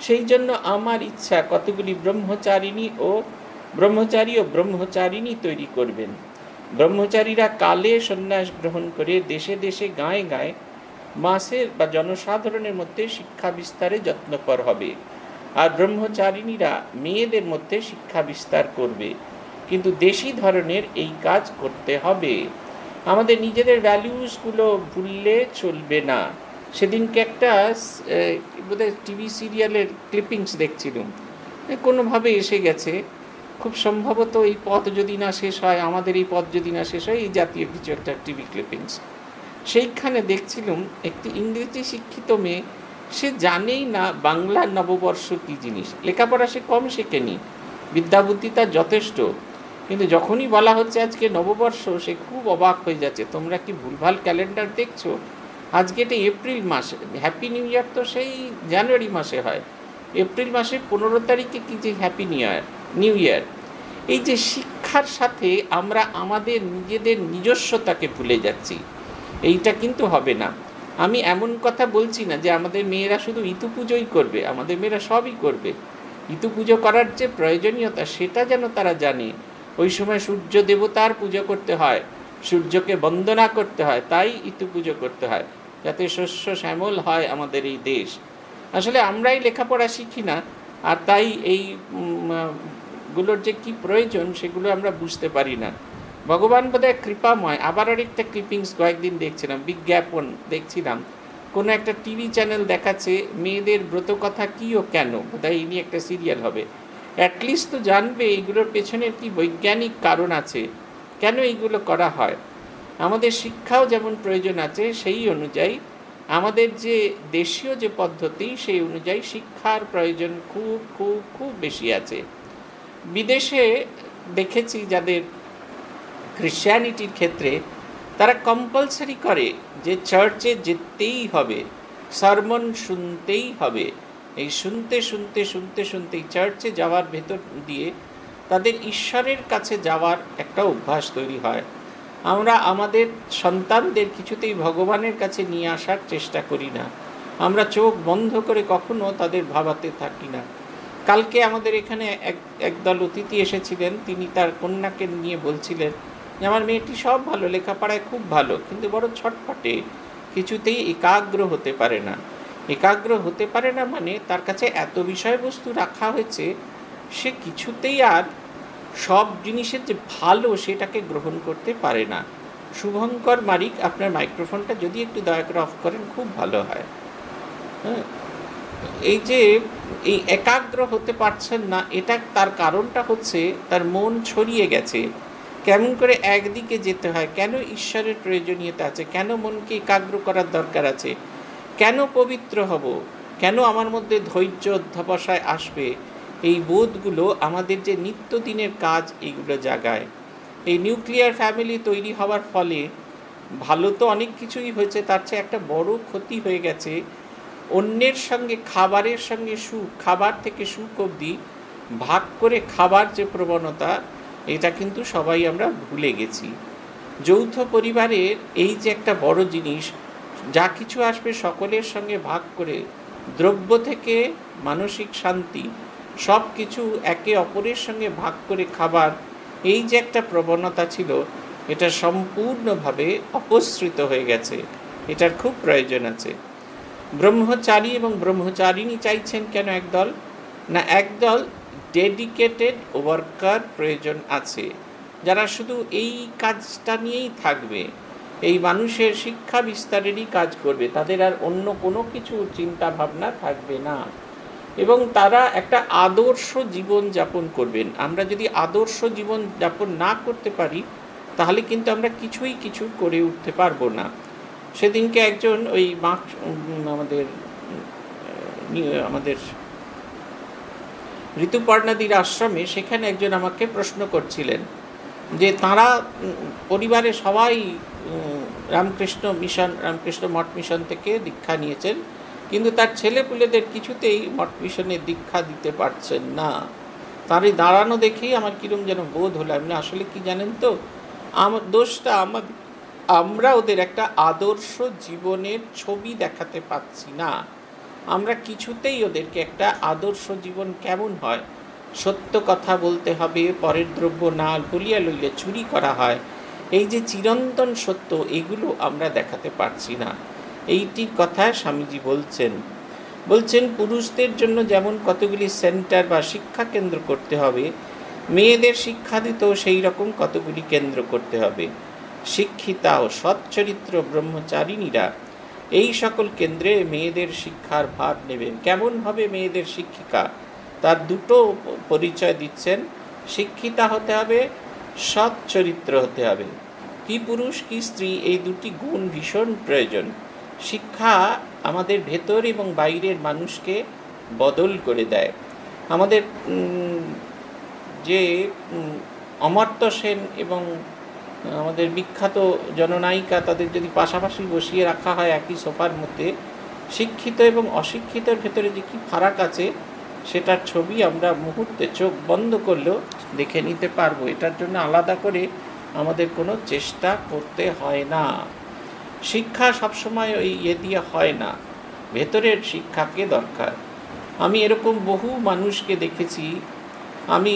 সেই জন্য আমার ইচ্ছা কতগুলি ব্রহ্মচারিণী ও ব্রহ্মচারী ও ব্রহ্মচারিণী তৈরি করবেন। ব্রহ্মচারীরা কালে সন্ন্যাস গ্রহণ করে দেশে দেশে গায়ে গায়ে মাসের বা জনসাধারণের মধ্যে শিক্ষা বিস্তারে যত্নপর হবে। আর ব্রহ্মচারিণীরা মেয়েদের মধ্যে শিক্ষা বিস্তার করবে। কিন্তু দেশি ধরনের এই কাজ করতে হবে। আমাদের নিজেদের ভ্যালিউসগুলো ভুললে চলবে না। সেদিনকে একটা বোধহয় টিভি সিরিয়ালের ক্লিপিংস দেখছিলাম। কোনোভাবে এসে গেছে। খুব সম্ভবত এই পথ যদি না শেষ হয়, আমাদের এই পথ যদি না শেষ হয়, এই জাতীয় কিছু একটা টিভি ক্লিপিংস সেইখানে দেখছিলাম, একটি ইংরেজি শিক্ষিত মেয়ে, সে জানেই না বাংলা নববর্ষ কী জিনিস। লেখাপড়া সে কম শেখেনি। বিদ্যাবুদ্ধি তার যথেষ্ট। কিন্তু যখনই বলা হচ্ছে আজকে নববর্ষ, সে খুব অবাক হয়ে যাচ্ছে। তোমরা কি ভুলভাল ক্যালেন্ডার দেখছ? আজকে এটা এপ্রিল মাস হ্যাপি নিউ ইয়ার তো সেই জানুয়ারি মাসে হয়। এপ্রিল মাসে পনেরো তারিখে কি যে happy new year new year এই যে শিক্ষার সাথে আমরা আমাদের নিজেদের নিজস্বতাকে ভুলে যাচ্ছি। এইটা কিন্তু হবে না। আমি এমন কথা বলছি না যে আমাদের মেয়েরা শুধু ইতু পুজোই করবে, আমাদের মেয়েরা সবই করবে। ইতু পুজো করার যে প্রয়োজনীয়তা, সেটা যেন তারা জানে। ওই সময় সূর্য দেবতার পুজো করতে হয়। সূর্যকে বন্দনা করতে হয়, তাই ইতু পুজো করতে হয়। যাতে শস্য শ্যামল হয় আমাদের এই দেশ। আসলে আমরাই লেখাপড়া শিখি না, আর তাই এই গুলোর যে কি প্রয়োজন সেগুলো আমরা বুঝতে পারি না। ভগবান বোধহয় কৃপাময়। আবার আরেকটা ক্লিপিংস কয়েকদিন দেখছিলাম, বিজ্ঞাপন দেখছিলাম। কোনো একটা টিভি চ্যানেল দেখাচ্ছে, মেয়েদের ব্রত কথা কী ও কেন? বোধহয় নিয়ে একটা সিরিয়াল হবে। অ্যাটলিস্ট তো জানবে এইগুলোর পেছনের কি বৈজ্ঞানিক কারণ আছে। কেন এইগুলো করা হয়? আমাদের শিক্ষাও যেমন প্রয়োজন আছে, সেই অনুযায়ী আমাদের যে দেশীয় যে পদ্ধতি, সেই অনুযায়ী শিক্ষার প্রয়োজন খুব খুব খুব বেশি আছে। বিদেশে দেখেছি যাদের খ্রিশ্চানিটির ক্ষেত্রে তারা কম্পালসারি করে যে চার্চে যেতেই হবে সরমন শুনতেই হবে। এই শুনতে শুনতে শুনতে, শুনতেই চার্চে যাওয়ার ভেতর দিয়ে তাদের ঈশ্বরের কাছে যাওয়ার একটা অভ্যাস তৈরি হয়। আমরা আমাদের সন্তানদের কিছুতেই ভগবানের কাছে নিয়ে আসার চেষ্টা করি না। আমরা চোখ বন্ধ করে কখনো তাদের ভাবাতে থাকি না। কালকে আমাদের এখানে এক, একদল অতিথি এসেছিলেন। তিনি তার কন্যাকে নিয়ে বলছিলেন, যে আমার মেয়েটি সব ভালো, লেখাপড়ায় খুব ভালো, কিন্তু বড় ছটফটে, কিছুতেই একাগ্র হতে পারে না। একাগ্র হতে পারে না মানে তার কাছে এত বিষয়বস্তু রাখা হয়েছে, সে কিছুতেই আর সব জিনিসের যে ভালো সেটাকে গ্রহণ করতে পারে না। শুভঙ্কর মারিক, আপনার মাইক্রোফোনটা যদি একটু দয়া করে অফ করেন, খুব ভালো হয়। হ্যাঁ এই যে এই একাগ্র হতে পারছেন না, এটা তার কারণটা হচ্ছে তার মন ছড়িয়ে গেছে। কেমন করে একদিকে যেতে হয়, কেন ঈশ্বরের প্রয়োজনীয়তা আছে, কেন মনকে একাগ্র করার দরকার আছে? কেন পবিত্র হব? কেন আমার মধ্যে ধৈর্য অধ্যাবসায় আসবে? এই বোধগুলো আমাদের যে নিত্যদিনের কাজ, এইগুলো জাগায়। এই নিউক্লিয়ার ফ্যামিলি তৈরি হওয়ার ফলে ভালো তো অনেক কিছুই হয়েছে, তার চেয়ে একটা বড় ক্ষতি হয়ে গেছে। অন্যের সঙ্গে, খাবারের সঙ্গে সুখ খাবার থেকে সুখ অবধি ভাগ করে খাবার যে প্রবণতা, এটা কিন্তু সবাই আমরা ভুলে গেছি। যৌথ পরিবারের এই যে একটা বড় জিনিস যা কিছু আসবে সকলের সঙ্গে ভাগ করে, দ্রব্য থেকে মানসিক শান্তি সব কিছু একে অপরের সঙ্গে ভাগ করে খাবার, এই যে একটা প্রবণতা ছিল, এটা সম্পূর্ণভাবে অপসৃত হয়ে গেছে। এটার খুব প্রয়োজন আছে। ব্রহ্মচারী এবং ব্রহ্মচারিণী চাইছেন কেন একদল? না, একদল ডেডিকেটেড ওয়ার্কার প্রয়োজন আছে, যারা শুধু এই কাজটা নিয়েই থাকবে। এই মানুষের শিক্ষা বিস্তারেরই কাজ করবে, তাদের আর অন্য কোনো কিছু চিন্তা ভাবনা থাকবে না। এবং তারা একটা আদর্শ জীবন যাপন করবেন। আমরা যদি আদর্শ জীবন যাপন না করতে পারি, তাহলে কিন্তু আমরা কিছুই কিছু করে উঠতে পারব না। সেদিনকে একজন ওই মাক আমাদের আমাদের ঋতুপর্ণাদির আশ্রমে সেখানে একজন আমাকে প্রশ্ন করছিলেন যে তারা পরিবারে সবাই রামকৃষ্ণ মিশন, রামকৃষ্ণ মঠ মিশন থেকে দীক্ষা নিয়েছেন। কিন্তু তার ছেলেপুলেদের কিছুতেই মঠ মিশনে দীক্ষা দিতে পারছেন না। তারই দাঁড়ানো দেখেই আমার কীরকম যেন বোধ হলো। আমি আসলে কি জানেন তো? আমার দোষটা আমার আমরা ওদের একটা আদর্শ জীবনের ছবি দেখাতে পাচ্ছি না। আমরা কিছুতেই ওদেরকে একটা আদর্শ জীবন কেমন হয়? সত্য কথা বলতে হবে, পরের দ্রব্য না বলিয়া লইলে চুরি করা হয়। এই যে চিরন্তন সত্য, এগুলো আমরা দেখাতে পারছি না। এইটির কথা স্বামীজি বলছেন। বলছেন, পুরুষদের জন্য যেমন কতগুলি সেন্টার বা শিক্ষা কেন্দ্র করতে হবে, মেয়েদের শিক্ষা দিতেও সেই রকম কতগুলি কেন্দ্র করতে হবে। শিক্ষিতা ও সচ্চরিত্র ব্রহ্মচারিণীরা এই সকল কেন্দ্রে মেয়েদের শিক্ষার ভার নেবেন। কেমন হবে মেয়েদের শিক্ষিকা? তার দুটো পরিচয় দিচ্ছেন। শিক্ষিতা হতে হবে সৎ চরিত্র হতে হবে। কি পুরুষ, কি স্ত্রী, এই দুটি গুণ ভীষণ প্রয়োজন। শিক্ষা আমাদের ভেতর এবং বাইরের মানুষকে বদল করে দেয়। আমাদের যে অমর্ত্য সেন এবং আমাদের বিখ্যাত জননায়িকা তাদের যদি পাশাপাশি বসিয়ে রাখা হয় একই সোফার মধ্যে, শিক্ষিত এবং অশিক্ষিতর ভেতরে যে কী ফারাক আছে সেটার ছবি আমরা মুহূর্তে চোখ বন্ধ করলেও দেখে নিতে পারব। এটার জন্য আলাদা করে আমাদের কোনো চেষ্টা করতে হয় না। শিক্ষা সবসময় ওই ইয়ে দিয়ে হয় না। ভেতরের শিক্ষাকে দরকার। আমি এরকম বহু মানুষকে দেখেছি। আমি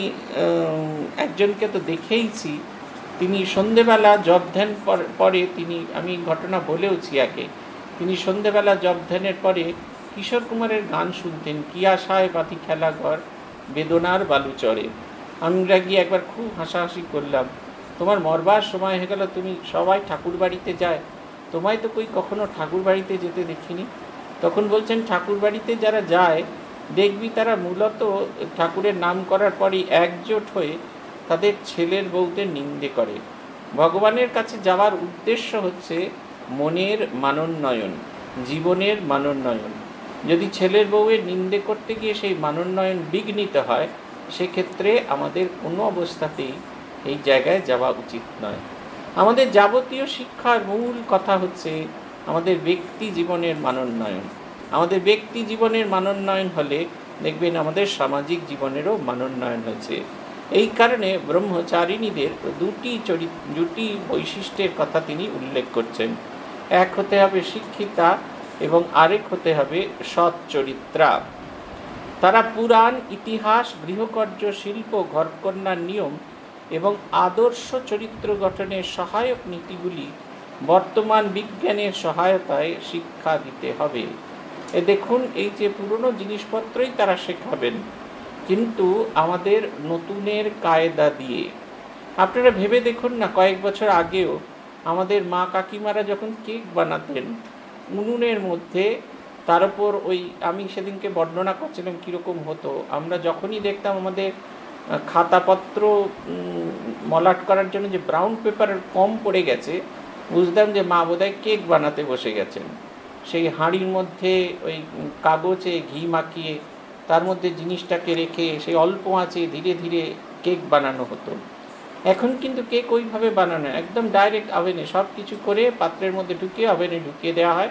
একজনকে তো দেখেইছি। তিনি সন্ধেবেলা জব ধ্যান পরে তিনি, আমি ঘটনা বলেওছি আগে। তিনি সন্ধেবেলা জব ধ্যানের পরে কিশোর কুমারের গান শুনতেন কি আশায় বাতি খেলা ঘর, বেদনার বালু চড়ে। আমরা গিয়ে একবার খুব হাসাহাসি করলাম, তোমার মরবার সময় হয়ে গেল, তুমি সবাই ঠাকুর বাড়িতে যায়। তোমায় তো কই কখনো ঠাকুর বাড়িতে যেতে দেখিনি। তখন বলছেন ঠাকুর বাড়িতে যারা যায়, দেখবি তারা মূলত ঠাকুরের নাম করার পরই একজোট হয়ে তাদের ছেলের বউদের নিন্দে করে। ভগবানের কাছে যাওয়ার উদ্দেশ্য হচ্ছে মনের মানোন্নয়ন, জীবনের মানোন্নয়ন। যদি ছেলের বউয়ের নিন্দে করতে গিয়ে সেই মানোন্নয়ন বিঘ্নিত হয়, সেক্ষেত্রে আমাদের কোনো অবস্থাতেই এই জায়গায় যাওয়া উচিত নয়। আমাদের যাবতীয় শিক্ষার মূল কথা হচ্ছে আমাদের ব্যক্তি জীবনের মানোন্নয়ন। আমাদের ব্যক্তি জীবনের মানোন্নয়ন হলে দেখবেন আমাদের সামাজিক জীবনেরও মানোন্নয়ন হচ্ছে। এই কারণে ব্রহ্মচারিণীদের দুটি চরিত্র দুটি বৈশিষ্ট্যের কথা তিনি উল্লেখ করছেন। এক হতে হবে শিক্ষিতা এবং আরেক হতে হবে সৎ চরিত্রা তারা পুরাণ, ইতিহাস, গৃহকর্য, শিল্প, ঘরকন্যার নিয়ম এবং আদর্শ চরিত্র গঠনের সহায়ক নীতিগুলি বর্তমান বিজ্ঞানের সহায়তায় শিক্ষা দিতে হবে। এ দেখুন, এই যে পুরনো জিনিসপত্রই তারা শেখাবেন, কিন্তু আমাদের নতুনের কায়দা দিয়ে। আপনারা ভেবে দেখুন না, কয়েক বছর আগেও আমাদের মা কাকিমারা যখন কেক বানাতেন উনুনের মধ্যে, তার উপর ওই আমি সেদিনকে বর্ণনা করছিলাম কীরকম হতো। আমরা যখনই দেখতাম আমাদের খাতাপত্র মলাট করার জন্য যে ব্রাউন পেপার কম পড়ে গেছে, বুঝতাম যে মা বোধহয় কেক বানাতে বসে গেছেন। সেই হাঁড়ির মধ্যে ওই কাগজে ঘি মাখিয়ে, তার মধ্যে জিনিসটাকে রেখে সেই অল্প আঁচে ধীরে ধীরে কেক বানানো হতো। এখন কিন্তু কেক ওইভাবে বানানো একদম ডাইরেক্ট আভেনে সব কিছু করে পাত্রের মধ্যে ঢুকিয়ে আভেনে ঢুকিয়ে দেওয়া হয়।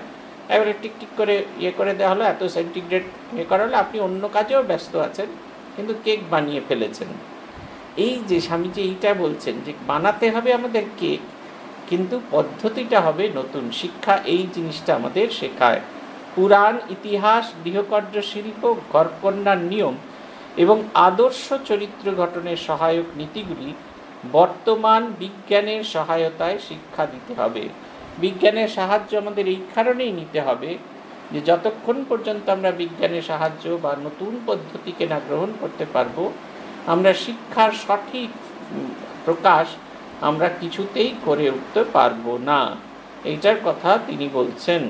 এবারে টিকটিক করে ইয়ে করে দেওয়া হলো, এত সেন্টিগ্রেড ইয়ে করা হলে। আপনি অন্য কাজেও ব্যস্ত আছেন, কিন্তু কেক বানিয়ে ফেলেছেন। এই যে স্বামীজি এইটা বলছেন যে বানাতে হবে আমাদের কেক, কিন্তু পদ্ধতিটা হবে নতুন। শিক্ষা এই জিনিসটা আমাদের শেখায়। পুরাণ, ইতিহাস, গৃহকার্য, শিল্প, ঘরকন্যার নিয়ম এবং আদর্শ চরিত্র গঠনের সহায়ক নীতিগুলি বর্তমান বিজ্ঞানের সহায়তায় শিক্ষা দিতে হবে। বিজ্ঞানের সাহায্য আমাদের এই কারণেই নিতে হবে যে যতক্ষণ পর্যন্ত আমরা বিজ্ঞানের সাহায্য বা নতুন পদ্ধতিকে না গ্রহণ করতে পারব, আমরা শিক্ষার সঠিক প্রকাশ আমরা কিছুতেই করে উঠতে পারব না। এইটার কথা তিনি বলছেন।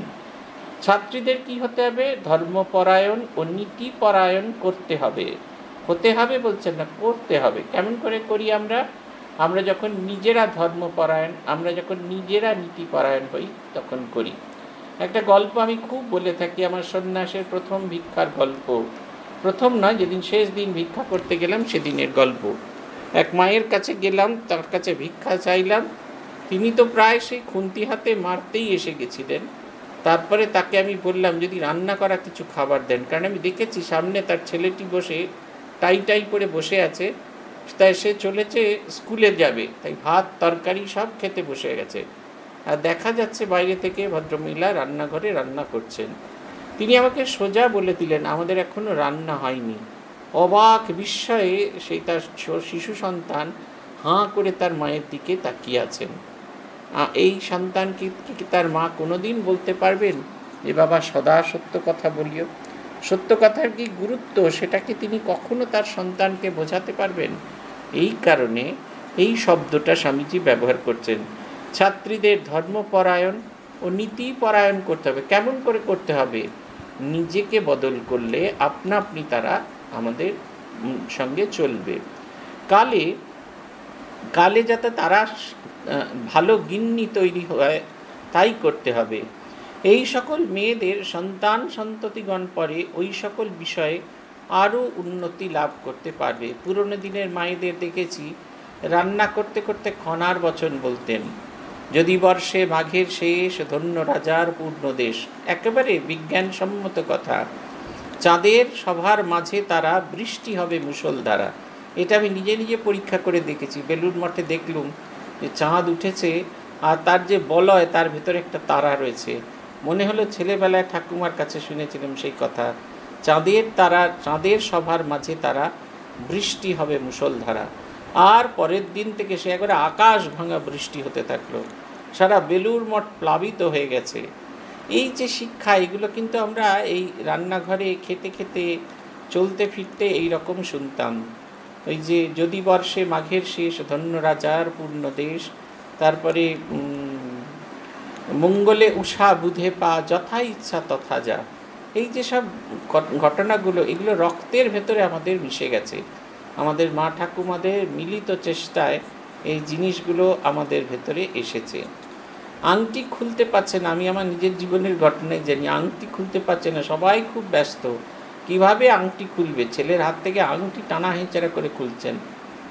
ছাত্রীদের কি হতে হবে? ধর্মপরায়ণ ও নীতিপরায়ণ করতে হবে। হতে হবে বলছেন না, করতে হবে। কেমন করে করি আমরা? আমরা যখন নিজেরা ধর্মপরায়ণ, আমরা যখন নিজেরা নীতিপরায়ণ হই, তখন করি। একটা গল্প আমি খুব বলে থাকি, আমার সন্ন্যাসের প্রথম ভিক্ষার গল্প। প্রথম নয়, যেদিন শেষ দিন ভিক্ষা করতে গেলাম, সেদিনের গল্প। এক মায়ের কাছে গেলাম, তার কাছে ভিক্ষা চাইলাম। তিনি তো প্রায় সেই খুন্তি হাতে মারতেই এসে গেছিলেন। তারপরে তাকে আমি বললাম, যদি রান্না করা কিছু খাবার দেন। কারণ আমি দেখেছি সামনে তার ছেলেটি বসে, টাই টাই করে বসে আছে। তাই সে চলেছে স্কুলে যাবে। তাই ভাত, তরকারি সব খেতে বসে গেছে। আর দেখা যাচ্ছে বাইরে থেকে ভদ্রমহিলা রান্নাঘরে রান্না করছেন। তিনি আমাকে সোজা বলে দিলেন, আমাদের এখনও রান্না হয়নি। অবাক বিস্ময়ে সেই তার শিশু সন্তান হাঁ করে তার মায়ের দিকে তাকিয়ে আছেন। এই সন্তানকে কি তার মা কোনোদিন বলতে পারবেন? যে বাবা, সদা সত্য কথা বলিও। সত্য কথার কি গুরুত্ব? সেটাকে তিনি কখনো তার সন্তানকে বোঝাতে পারবেন? এই কারণে এই শব্দটা স্বামীজি ব্যবহার করছেন। ছাত্রীদের ধর্মপরায়ণ ও নীতিপরায়ণ করতে হবে। কেমন করে করতে হবে? নিজেকে বদল করলে আপনা আপনি তারা আমাদের সঙ্গে চলবে। কালে কালে যাতে তারা ভালো গিন্নি তৈরি হয়, তাই করতে হবে। এই সকল মেয়েদের সন্তান সন্ততিগণ পরে ওই সকল বিষয়ে আরও উন্নতি লাভ করতে পারবে। পুরনো দিনের মায়েদের দেখেছি, রান্না করতে করতে খনার বচন বলতেন। যদি বর্ষে মাঘের শেষ, ধন্য রাজার পূর্ণ দেশ। একেবারে বিজ্ঞানসম্মত কথা। চাঁদের সভার মাঝে তারা বৃষ্টি হবে মুসলধারা এটা আমি নিজে নিজে পরীক্ষা করে দেখেছি। বেলুর মঠে দেখলুম যে চাঁদ উঠেছে আর তার যে বলয়, তার ভেতরে একটা তারা রয়েছে। মনে হলো ছেলেবেলায় ঠাকুমার কাছে শুনেছিলাম সেই কথা। চাঁদের তারা, চাঁদের সভার মাঝে তারা বৃষ্টি হবে মুসলধারা আর পরের দিন থেকে সে একবারে আকাশ ভাঙা বৃষ্টি হতে থাকল। সারা বেলুর মঠ প্লাবিত হয়ে গেছে। এই যে শিক্ষা, এগুলো কিন্তু আমরা এই রান্নাঘরে খেতে খেতে, চলতে ফিরতে এই রকম শুনতাম। ওই যে যদি বর্ষে মাঘের শেষ, ধন্য রাজার পূর্ণ দেশ, তারপরে মঙ্গলে উষা বুধে পা, যথা ইচ্ছা তথা যা। এই যে সব ঘটনাগুলো, এগুলো রক্তের ভেতরে আমাদের মিশে গেছে। আমাদের মা ঠাকুমাদের মিলিত চেষ্টায় এই জিনিসগুলো আমাদের ভেতরে এসেছে। আংটি খুলতে পারছে না, আমি আমার নিজের জীবনের ঘটনায় জানি। আংটি খুলতে পারছে না, সবাই খুব ব্যস্ত। কীভাবে আংটি খুলবে? ছেলের হাত থেকে আংটি টানা হেঁচারা করে খুলছেন।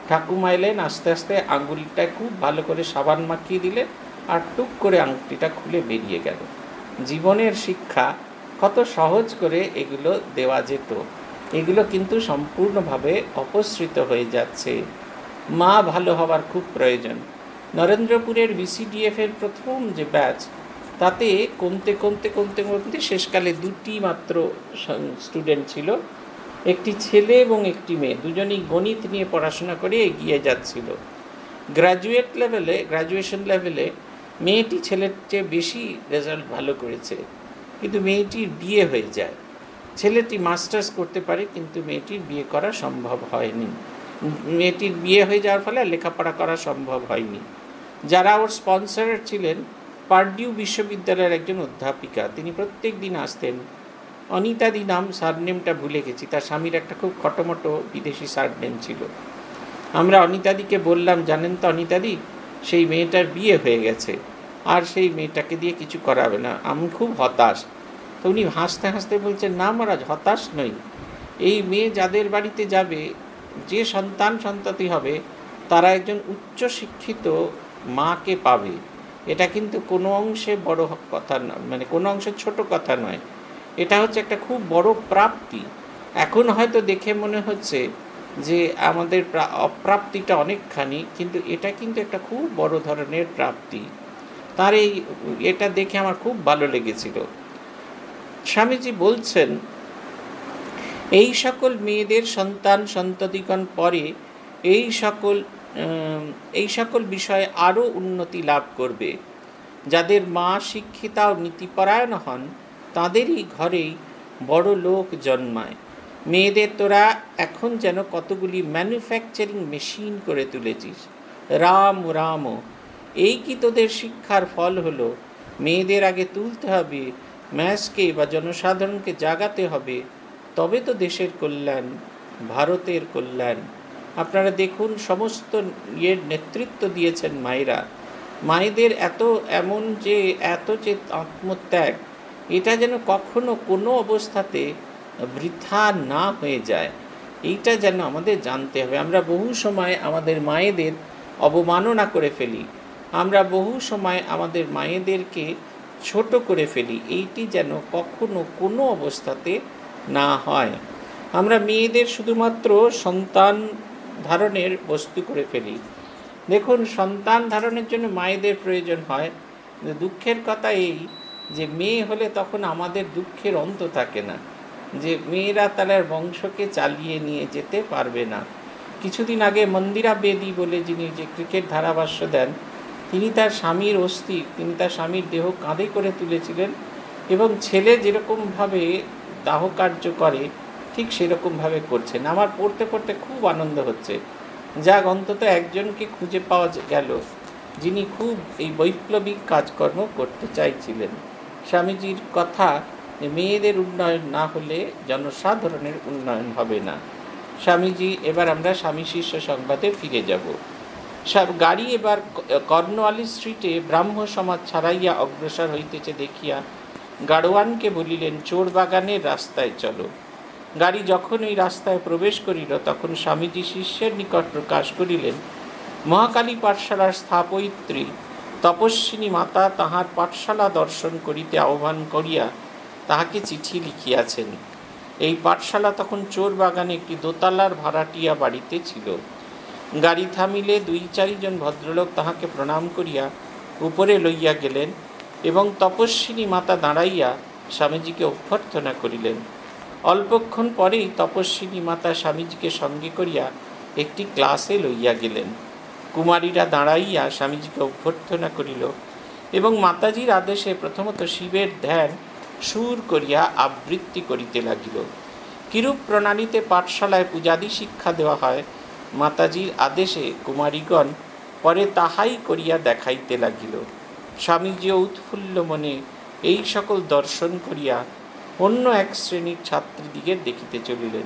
ঠাকুমা এলেন, আস্তে আস্তে আঙুলটা খুব ভালো করে সাবান মাখিয়ে দিলে আর টুক করে আংটিটা খুলে বেরিয়ে গেল। জীবনের শিক্ষা কত সহজ করে এগুলো দেওয়া যেত। এগুলো কিন্তু সম্পূর্ণভাবে অপসৃত হয়ে যাচ্ছে। মা ভালো হওয়ার খুব প্রয়োজন। নরেন্দ্রপুরের বিসিডিএফের প্রথম যে ব্যাচ, তাতে কমতে কমতে কমতে কমতে শেষকালে দুটি মাত্র স্টুডেন্ট ছিল। একটি ছেলে এবং একটি মেয়ে, দুজনই গণিত নিয়ে পড়াশোনা করে এগিয়ে যাচ্ছিল। গ্র্যাজুয়েট লেভেলে গ্র্যাজুয়েশন লেভেলে মেয়েটি ছেলের চেয়ে বেশি রেজাল্ট ভালো করেছে। কিন্তু মেয়েটির বিয়ে হয়ে যায়। ছেলেটি মাস্টার্স করতে পারে, কিন্তু মেয়েটির বিয়ে করা সম্ভব হয়নি। মেয়েটির বিয়ে হয়ে যাওয়ার ফলে লেখাপড়া করা সম্ভব হয়নি। যারা ওর স্পন্সর ছিলেন, পার্ডিউ বিশ্ববিদ্যালয়ের একজন অধ্যাপিকা, তিনি প্রত্যেক দিন আসতেন। অনিতাদি নাম সারনেমটা ভুলে গেছি, তার স্বামীর একটা খুব খটোমটো বিদেশি সারনেম ছিল। আমরা অনিতাদিকে বললাম, জানেন তো অনিতাদি সেই মেয়েটার বিয়ে হয়ে গেছে। আর সেই মেয়েটাকে দিয়ে কিছু করাবে না। আমি খুব হতাশ। তো উনি হাসতে হাসতে বলছেন, না মহারাজ, হতাশ নই। এই মেয়ে যাদের বাড়িতে যাবে, যে সন্তান সন্ততি হবে, তারা একজন উচ্চ শিক্ষিত মাকে পাবে। এটা কিন্তু কোনো অংশে বড় কথা নয় মানে কোনো অংশে ছোট কথা নয়। এটা হচ্ছে একটা খুব বড় প্রাপ্তি। এখন হয়তো দেখে মনে হচ্ছে যে আমাদের অপ্রাপ্তিটা অনেকখানি, কিন্তু এটা কিন্তু একটা খুব বড় ধরনের প্রাপ্তি। তার এই, এটা দেখে আমার খুব ভালো লেগেছিল। স্বামীজি বলছেন, এই সকল মেয়েদের সন্তান সন্ততিগণ পরে এই সকল এই সকল বিষয়ে আরও উন্নতি লাভ করবে। যাদের মা শিক্ষিতা ও নীতিপরায়ণ হন, তাদেরই ঘরেই বড় লোক জন্মায়। মেয়েদের তোরা এখন যেন কতগুলি ম্যানুফ্যাকচারিং মেশিন করে তুলেছিস। রাম রাম এই কি তোদের শিক্ষার ফল হলো? মেয়েদের আগে তুলতে হবে ম্যাসকে বা জনসাধারণকে জাগাতে হবে। তবে তো দেশের কল্যাণ, ভারতের কল্যাণ। আপনারা দেখুন, সমস্ত ইয়ের নেতৃত্ব দিয়েছেন মায়েরা। মায়েদের এত এমন যে এত যে আত্মত্যাগ, এটা যেন কখনো কোনো অবস্থাতে বৃথা না হয়ে যায়। এইটা যেন আমাদের জানতে হবে। আমরা বহু সময় আমাদের মায়েদের অবমাননা করে ফেলি। আমরা বহু সময় আমাদের মায়েদেরকে ছোট করে ফেলি। এইটি যেন কখনো কোনো অবস্থাতে না হয়। আমরা মেয়েদের শুধুমাত্র সন্তান ধারণের বস্তু করে ফেলি। দেখুন, সন্তান ধারণের জন্য মায়েদের প্রয়োজন হয়। দুঃখের কথা এই যে, মেয়ে হলে তখন আমাদের দুঃখের অন্ত থাকে না। যে, মেয়েরা তার বংশকে চালিয়ে নিয়ে যেতে পারবে না। কিছুদিন আগে মন্দিরা বেদি বলে যিনি যে ক্রিকেট ধারাভাষ্য দেন তিনি তার স্বামীর অস্থি, তিনি তার স্বামীর দেহ কাঁধে করে তুলেছিলেন এবং ছেলে যেরকমভাবে দাহ কার্য করে, ঠিক সেরকমভাবে করছেন। আমার পড়তে পড়তে খুব আনন্দ হচ্ছে। যাক, অন্তত একজনকে খুঁজে পাওয়া গেল, যিনি খুব এই বৈপ্লবিক কাজকর্ম করতে চাইছিলেন। স্বামীজির কথা মেয়েদের উন্নয়ন না হলে জনসাধারণের উন্নয়ন হবে না। স্বামীজি, এবার আমরা স্বামী শিষ্য সংবাদে ফিরে যাব। সব গাড়ি এবার কর্নওয়ালি স্ট্রিটে ব্রাহ্ম সমাজ ছাড়াইয়া অগ্রসর হইতেছে দেখিয়া গাড়োয়ানকে বলিলেন, চোর বাগানের রাস্তায় চলো। গাড়ি যখন ওই রাস্তায় প্রবেশ করিল, তখন স্বামীজি শিষ্যের নিকট প্রকাশ করিলেন, মহাকালী পাঠশালার স্থাপয়িত্রী, তপস্বিনী মাতা তাহার পাঠশালা দর্শন করিতে আহ্বান করিয়া তাহাকে চিঠি লিখিয়াছেন। এই পাঠশালা তখন চোর বাগানে একটি দোতলার ভাড়াটিয়া বাড়িতে ছিল। গাড়ি থামিলে দুই চারিজন ভদ্রলোক তাহাকে প্রণাম করিয়া উপরে লইয়া গেলেন এবং তপস্বিনী মাতা দাঁড়াইয়া স্বামীজিকে অভ্যর্থনা করিলেন। অল্পক্ষণ পরেই তপস্বিনী মাতা স্বামীজিকে সঙ্গে করিয়া একটি ক্লাসে লইয়া গেলেন। কুমারীরা দাঁড়াইয়া স্বামীজিকে অভ্যর্থনা করিল এবং মাতাজির আদেশে প্রথমত শিবের ধ্যান সুর করিয়া আবৃত্তি করিতে লাগিল। কিরূপ প্রণালীতে পাঠশালায় পূজাদি শিক্ষা দেওয়া হয় মাতাজির আদেশে কুমারীগণ পরে তাহাই করিয়া দেখাইতে লাগিল। স্বামীজি উৎফুল্ল মনে এই সকল দর্শন করিয়া অন্য এক শ্রেণির ছাত্রীদিকে দেখিতে চলিলেন।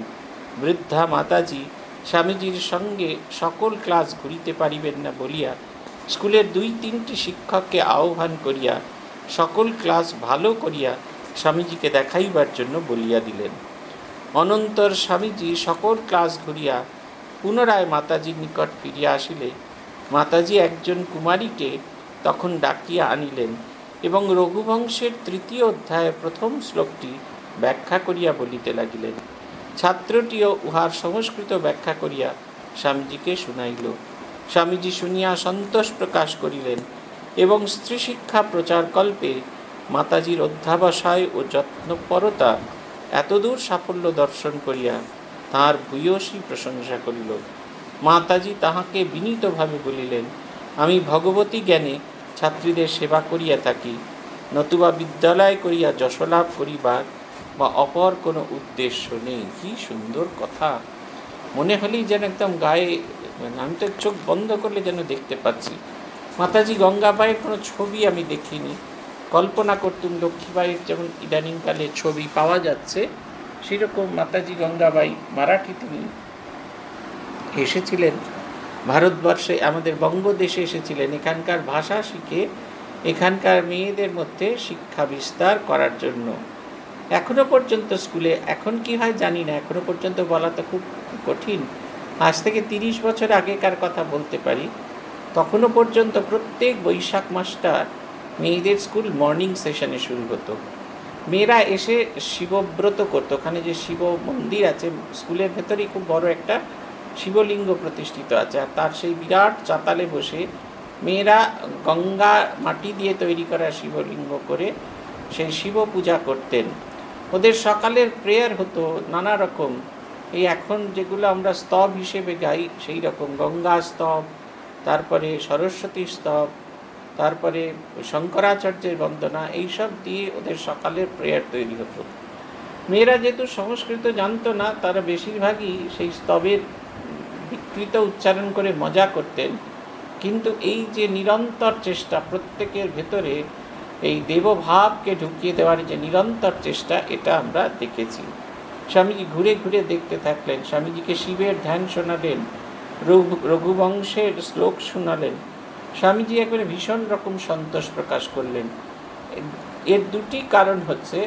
বৃদ্ধা মাতাজি স্বামীজির সঙ্গে সকল ক্লাস ঘুরিতে পারিবেন না বলিয়া স্কুলের দুই তিনটি শিক্ষককে আহ্বান করিয়া সকল ক্লাস ভালো করিয়া স্বামীজিকে দেখাইবার জন্য বলিয়া দিলেন। অনন্তর স্বামীজি সকল ক্লাস ঘুরিয়া পুনরায় মাতাজির নিকট ফিরিয়া আসিলে মাতাজি একজন কুমারীকে তখন ডাকিয়া আনিলেন এবং রঘুবংশের তৃতীয় অধ্যায়ে প্রথম শ্লোকটি ব্যাখ্যা করিয়া বলিতে লাগিলেন। ছাত্রটিও উহার সংস্কৃত ব্যাখ্যা করিয়া স্বামীজিকে শুনাইল। স্বামীজি শুনিয়া সন্তোষ প্রকাশ করিলেন এবং স্ত্রী শিক্ষা প্রচারকল্পে মাতাজির অধ্যাবসায় ও যত্নপরতা এতদূর সাফল্য দর্শন করিয়া তাহার ভূয়সী প্রশংসা করিল। মাতাজি তাহাকে বিনীতভাবে বলিলেন, আমি ভগবতী জ্ঞানে ছাত্রীদের সেবা করিয়া থাকি, নতুবা বিদ্যালয় করিয়া যশলাভ করিবার বা অপর কোনো উদ্দেশ্য নেই। কি সুন্দর কথা। মনে হলেই যেন একদম গায়ে, আমি তো চোখ বন্ধ করলে যেন দেখতে পাচ্ছি। মাতাজি গঙ্গাবাইয়ের কোনো ছবি আমি দেখিনি। কল্পনা করতুম লক্ষ্মীবাইয়ের যেমন ইদানিংকালে ছবি পাওয়া যাচ্ছে সেরকম মাতাজি গঙ্গাবাই মারাঠি তিনি এসেছিলেন। ভারতবর্ষে আমাদের বঙ্গদেশে এসেছিলেন। এখানকার ভাষা শিখে এখানকার মেয়েদের মধ্যে শিক্ষা বিস্তার করার জন্য। এখনও পর্যন্ত স্কুলে, এখন কি হয় জানি না, এখনও পর্যন্ত বলা তো খুব কঠিন। আজ থেকে তিরিশ বছর আগেকার কথা বলতে পারি। তখনও পর্যন্ত প্রত্যেক বৈশাখ মাসটা মেয়েদের স্কুল মর্নিং সেশনে শুরু হতো। মেয়েরা এসে শিবব্রত করতো। ওখানে যে শিব মন্দির আছে, স্কুলের ভেতরেই খুব বড় একটা শিবলিঙ্গ প্রতিষ্ঠিত আছে। আর তার সেই বিরাট চাতালে বসে মেয়েরা গঙ্গা মাটি দিয়ে তৈরি করা শিবলিঙ্গ করে সেই শিব পূজা করতেন। ওদের সকালের প্রেয়ার হতো নানা রকম। এই এখন যেগুলো আমরা স্তব হিসেবে গাই, সেই রকম গঙ্গা স্তব, তারপরে সরস্বতী স্তব তারপরে শঙ্করাচার্যের বন্দনা, এইসব দিয়ে ওদের সকালের প্রেয়ার তৈরি হতো। মেয়েরা যেহেতু সংস্কৃত জানতো না, তারা বেশিরভাগই সেই স্তবের বিকৃত উচ্চারণ করে মজা করতেন। কিন্তু এই যে নিরন্তর চেষ্টা প্রত্যেকের ভেতরে, এই দেবভাবকে ঢুকিয়ে দেওয়ার যে নিরন্তর চেষ্টা, এটা আমরা দেখেছি। স্বামীজি ঘুরে ঘুরে দেখতে থাকলেন, স্বামীজিকে শিবের ধ্যান শোনালেন, রঘু, রঘুবংশের শ্লোক শোনালেন। স্বামীজি একবারে ভীষণ রকম সন্তোষ প্রকাশ করলেন। এর দুটি কারণ হচ্ছে,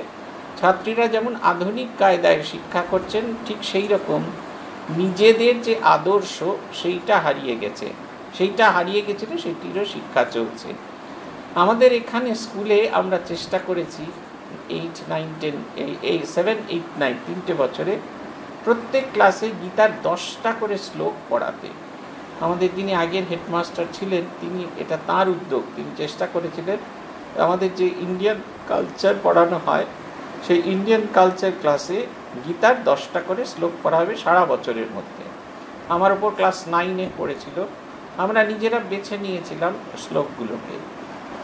ছাত্রীরা যেমন আধুনিক কায়দায় শিক্ষা করছেন, ঠিক সেই রকম নিজেদের যে আদর্শ সেইটা হারিয়ে গেছে। সেইটা হারিয়ে গেছিল সেটিরও শিক্ষা চলছে। আমাদের এখানে স্কুলে আমরা চেষ্টা করেছি এইট নাইন টেন এই সেভেন এইট নাইন তিনটে বছরে প্রত্যেক ক্লাসে গীতার দশটা করে শ্লোক পড়াতে। আমাদের যিনি আগের হেডমাস্টার ছিলেন, তিনি এটা তার উদ্যোগ। তিনি চেষ্টা করেছিলেন আমাদের যে ইন্ডিয়ান কালচার পড়ানো হয়, সেই ইন্ডিয়ান কালচার ক্লাসে গীতার দশটা করে শ্লোক পড়া হবে সারা বছরের মধ্যে। আমার ওপর ক্লাস নাইনে পড়েছিল। আমরা নিজেরা বেছে নিয়েছিলাম শ্লোকগুলোকে।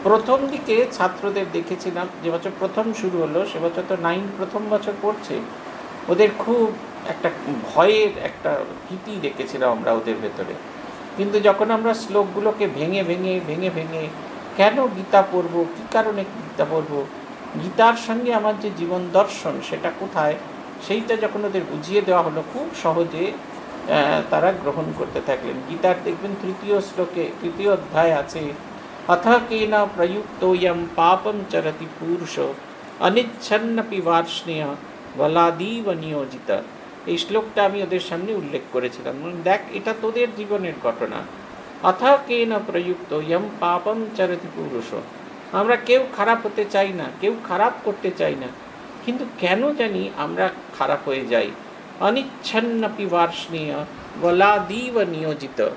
প্রথম দিকে ছাত্রদের দেখেছিলাম, যে বছর প্রথম শুরু হলো, সে বছর তো নাইন প্রথম বছর পড়ছে, ওদের খুব একটা ভয়ের একটা ভীতি দেখেছিলাম আমরা ওদের ভেতরে। কিন্তু যখন আমরা শ্লোকগুলোকে ভেঙে ভেঙে ভেঙে ভেঙে কেন গীতা পড়ব, কী কারণে গীতা পড়ব, গীতার সঙ্গে আমার যে জীবন দর্শন সেটা কোথায়, সেইটা যখন ওদের বুঝিয়ে দেওয়া হলো, খুব সহজে তারা গ্রহণ করতে থাকলেন। গীতার দেখবেন তৃতীয় শ্লোকে, তৃতীয় অধ্যায় আছে, অথ কেন প্রযুক্তোয়ম পাপম চরতি পুরুষ, অনিচ্ছন্নপি বার্ষ্ণেয় বলাদীব নিয়োজিত। এই শ্লোকটা আমি ওদের সামনে উল্লেখ করেছিলাম। দেখ, এটা তোদের জীবনের ঘটনা। অথ না প্রযুক্ত ইয়ম পাপম চরতি পুরুষ। আমরা কেউ খারাপ হতে চাই না, কেউ খারাপ করতে চাই না। কিন্তু কেন জানি আমরা খারাপ হয়ে যাই। অনিচ্ছন্ন পিবার্ষণীয় গলাদীব নিয়োজিত।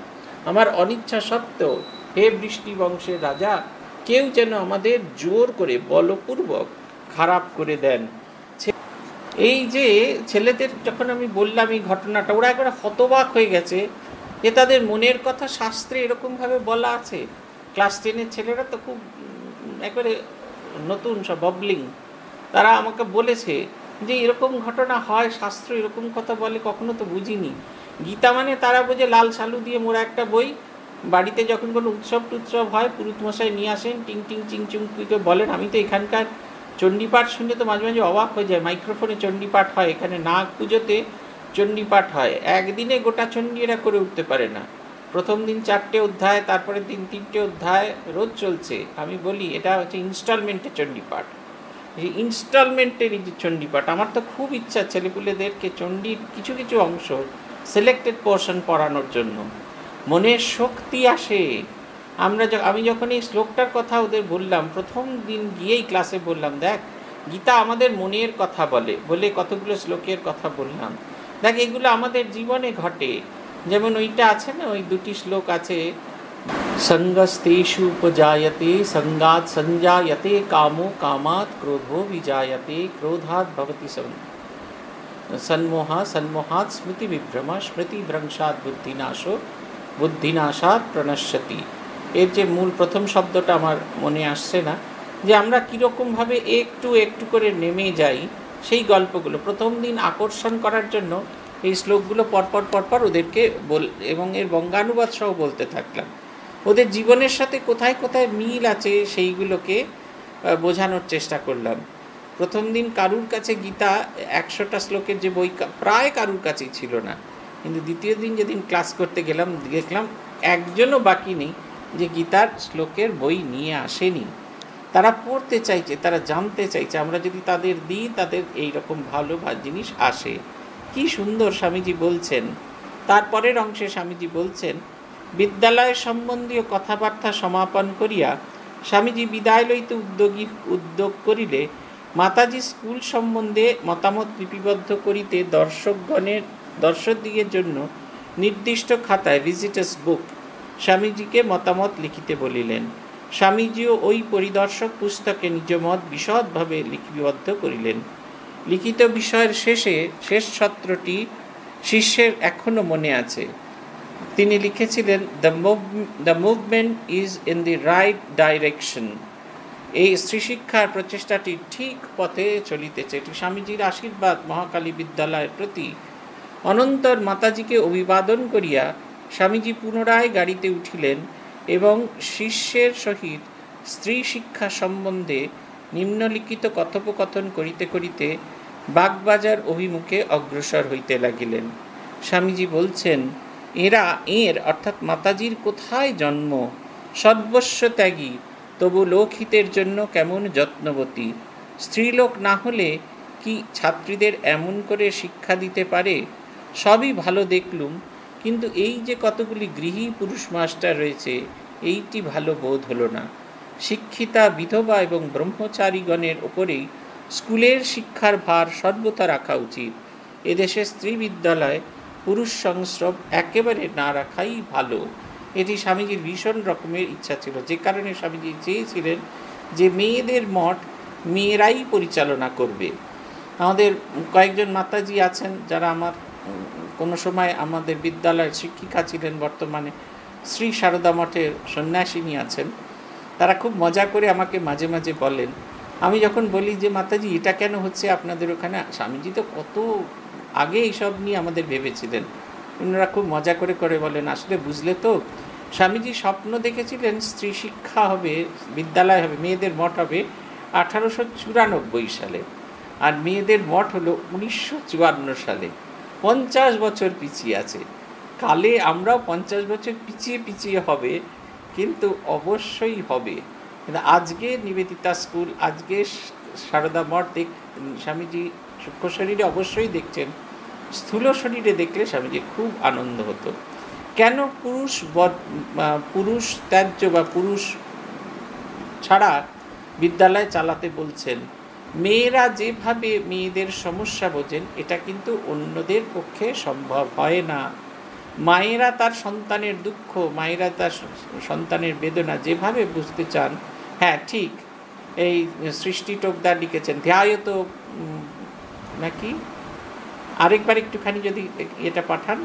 আমার অনিচ্ছা সত্ত্বেও, হে বৃষ্টি বংশের রাজা, কেউ যেন আমাদের জোর করে বলপূর্বক খারাপ করে দেন। এই যে ছেলেদের যখন আমি বললাম এই ঘটনাটা, ওরা একবারে হতবাক হয়ে গেছে যে তাদের মনের কথা শাস্ত্রে এরকমভাবে বলা আছে। ক্লাস টেনের ছেলেরা তো খুব একবারে নতুন সব, ববলিং। তারা আমাকে বলেছে যে এরকম ঘটনা হয়, শাস্ত্র এরকম কথা বলে, কখনো তো বুঝিনি। গীতা মানে তারা বোঝে লাল সালু দিয়ে মোরা একটা বই। বাড়িতে যখন কোনো উৎসব টুৎসব হয়, পুরুত মশাই নিয়ে আসেন, টিং টিং, চিং চিং বলেন, আমি তো এখানকার চণ্ডীপাঠ শুনে তো মাঝে মাঝে অবাক হয়ে যায়, মাইক্রোফোনে চণ্ডীপাঠ হয়, এখানে নাগ পুজোতে চণ্ডীপাঠ হয়। একদিনে গোটা চণ্ডী এরা করে উঠতে পারে না। প্রথম দিন চারটে অধ্যায় তারপরে দিন তিনটে অধ্যায়, রোজ চলছে। আমি বলি, এটা হচ্ছে ইনস্টলমেন্টের চণ্ডীপাঠ। এই ইনস্টলমেন্টের এই যে চণ্ডীপাঠ, আমার তো খুব ইচ্ছা ছেলেপুলেদেরকে চণ্ডীর কিছু কিছু অংশ সিলেক্টেড পোর্শন পড়ানোর জন্য। মনের শক্তি আসে। আমরা আমি যখন এই শ্লোকটার কথা ওদের বললাম, প্রথম দিন গিয়েই ক্লাসে বললাম, দেখ, গীতা আমাদের মনের কথা বলে। বলে কতগুলো শ্লোকের কথা বললাম। দেখ, এগুলো আমাদের জীবনে ঘটে। যেমন ওইটা আছে না, ওই দুটি শ্লোক আছে, সঙ্গস্তেষু উপজায়তে সঙ্গাত সঞ্জায়তে, কামো কামাত ক্রোধো বিজায়তে ক্রোধাত ভবতি সন্মোহা, সন্মোহাৎ স্মৃতি বিভ্রমা স্মৃতি ভ্রংসাৎ বুদ্ধিনাশো, বুদ্ধিনাশাৎ প্রণশ্যতি। এর যে মূল প্রথম শব্দটা আমার মনে আসছে না, যে আমরা কীরকমভাবে একটু একটু করে নেমে যাই সেই গল্পগুলো। প্রথম দিন আকর্ষণ করার জন্য এই শ্লোকগুলো পরপর পরপর ওদেরকে বল, এবং এর বঙ্গানুবাদ সহ বলতে থাকলাম। ওদের জীবনের সাথে কোথায় কোথায় মিল আছে সেইগুলোকে বোঝানোর চেষ্টা করলাম। প্রথম দিন কারুর কাছে গীতা একশোটা শ্লোকের যে বই প্রায় কারুর কাছেই ছিল না। কিন্তু দ্বিতীয় দিন যেদিন ক্লাস করতে গেলাম, দেখলাম একজনও বাকি নেই। যে গীতার শ্লোকের বই নিয়ে আসেনি। তারা পড়তে চাইছে, তারা জানতে চাইছে, আমরা যদি তাদের দিই, তাদের এই রকম ভালো জিনিস আসে। কি সুন্দর স্বামীজি বলছেন। তারপরের অংশে স্বামীজি বলছেন, বিদ্যালয় সম্বন্ধীয় কথাবার্তা সমাপন করিয়া স্বামীজি বিদায় লইতে উদ্যোগী, উদ্যোগ করিলে মাতাজি স্কুল সম্বন্ধে মতামত লিপিবদ্ধ করিতে দর্শকগণের, দর্শকদিগের জন্য নির্দিষ্ট খাতায় ভিজিটার্স বুক স্বামীজিকে মতামত লিখিতে বলিলেন, স্বামীজিও ওই পরিদর্শক পুস্তকে নিজ মত বিশদভাবে লিপিবদ্ধ করিলেন। লিখিত বিষয়ের শেষে শেষ ছত্রটি শিষ্যের এখনও মনে আছে। তিনি লিখেছিলেন the move the movement is in the right direction এই স্ত্রী শিক্ষার প্রচেষ্টাটি ঠিক পথে চলিতেছে। এটি স্বামীজির আশীর্বাদ মহাকালী বিদ্যালয়ের প্রতি। অনন্তর মাতাজিকে অভিবাদন করিয়া স্বামীজি পুনরায় গাড়িতে উঠিলেন এবং শিষ্যের সহিত স্ত্রী শিক্ষা সম্বন্ধে নিম্নলিখিত কথোপকথন করিতে করিতে বাগবাজার অভিমুখে অগ্রসর হইতে লাগিলেন। স্বামীজি বলছেন, এরা এর অর্থাৎ মাতাজির কোথায় জন্ম? সর্বস্ব ত্যাগী, তবু লোকহিতের জন্য কেমন যত্নবতী? স্ত্রীলোক না হলে কি ছাত্রীদের এমন করে শিক্ষা দিতে পারে? সবই ভালো দেখলুম কিন্তু এই যে কতগুলি গৃহী পুরুষ মাস্টার রয়েছে, এইটি ভালো বোধ হলো না। শিক্ষিতা, বিধবা এবং ব্রহ্মচারীগণের ওপরেই স্কুলের শিক্ষার ভার সর্বতা রাখা উচিত। এদেশে স্ত্রী বিদ্যালয়, পুরুষ সংস্রব একেবারে না রাখাই ভালো। এটি স্বামীজির ভীষণ রকমের ইচ্ছা ছিল। যে কারণে স্বামীজি চেয়েছিলেন যে মেয়েদের মঠ মেয়েরাই পরিচালনা করবে। আমাদের কয়েকজন মাতাজি আছেন যারা আমার কোনো সময় আমাদের বিদ্যালয়ের শিক্ষিকা ছিলেন বর্তমানে শ্রী সারদা মঠের সন্ন্যাসিনী আছেন। তারা খুব মজা করে আমাকে মাঝে মাঝে বলেন, আমি যখন বলি যে, মাতাজি, এটা কেন হচ্ছে আপনাদের ওখানে? স্বামীজি তো কত আগে এইসব নিয়ে আমাদের ভেবেছিলেন। ওনারা খুব মজা করে করে বলেন, আসলে বুঝলে তো, স্বামীজি স্বপ্ন দেখেছিলেন স্ত্রী শিক্ষা হবে, বিদ্যালয় হবে, মেয়েদের মঠ হবে আঠারোশো চুরানব্বই সালে। আর মেয়েদের মঠ হলো উনিশশো চুয়ান্ন সালে। পঞ্চাশ বছর পিছিয়ে আছে। কালে আমরাও পঞ্চাশ বছর পিছিয়ে পিছিয়ে হবে, কিন্তু অবশ্যই হবে। কিন্তু আজকে নিবেদিতা স্কুল, আজকে সারদা মঠ দেখ, স্বামীজি সূক্ষ্ম শরীরে অবশ্যই দেখছেন। স্থূল শরীরে দেখলে স্বামীজি খুব আনন্দ হতো। কেন পুরুষ পুরুষ ত্যায্য বা পুরুষ ছাড়া বিদ্যালয় চালাতে বলছেন? মেয়েরা যেভাবে মেয়েদের সমস্যা বোঝেন, এটা কিন্তু অন্যদের পক্ষে সম্ভব হয় না। মায়েরা তার সন্তানের দুঃখ, মায়েরা তার সন্তানের বেদনা যেভাবে বুঝতে চান হ্যাঁ ঠিক, এই সৃষ্টি টোকদার লিখেছেন, ধ্যায়ত নাকি? আরেকবার একটুখানি যদি এটা পাঠান,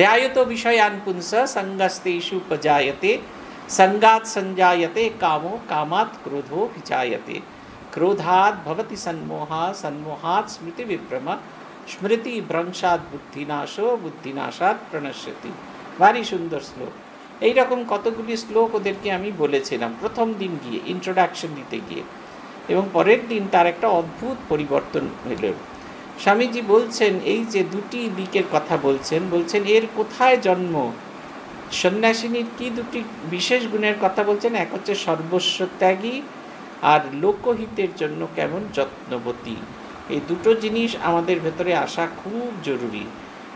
ধ্যায়ত বিষয়ান পুংস সঙ্গস্তেষু উপজায়তে সঙ্গাত সঞ্জায়তে, কামো কামাত ক্রোধো বিজায়তে क्रोधात भवति सन्मोहा सन्मोहात स्मृति विभ्रम স্মৃতি ভ্রংসাদ বুদ্ধিনাশো বুদ্ধিনাশাদ প্রণশ্যতি ভারী সুন্দর শ্লোক এইরকম কতগুলি শ্লোক ওদেরকে আমি বলেছিলাম প্রথম দিন গিয়ে ইন্ট্রোডাকশন দিতে গিয়ে এবং পরের দিন তার একটা অদ্ভুত পরিবর্তন হইল স্বামীজি বলছেন এই যে দুটি দিকের কথা বলছেন বলছেন এর কোথায় জন্ম সন্ন্যাসিনীর কি দুটি বিশেষ গুণের কথা বলছেন এক হচ্ছে সর্বস্ব ত্যাগী আর লোকহিতের জন্য কেমন যত্নবতী? এই দুটো জিনিস আমাদের ভেতরে আসা খুব জরুরি।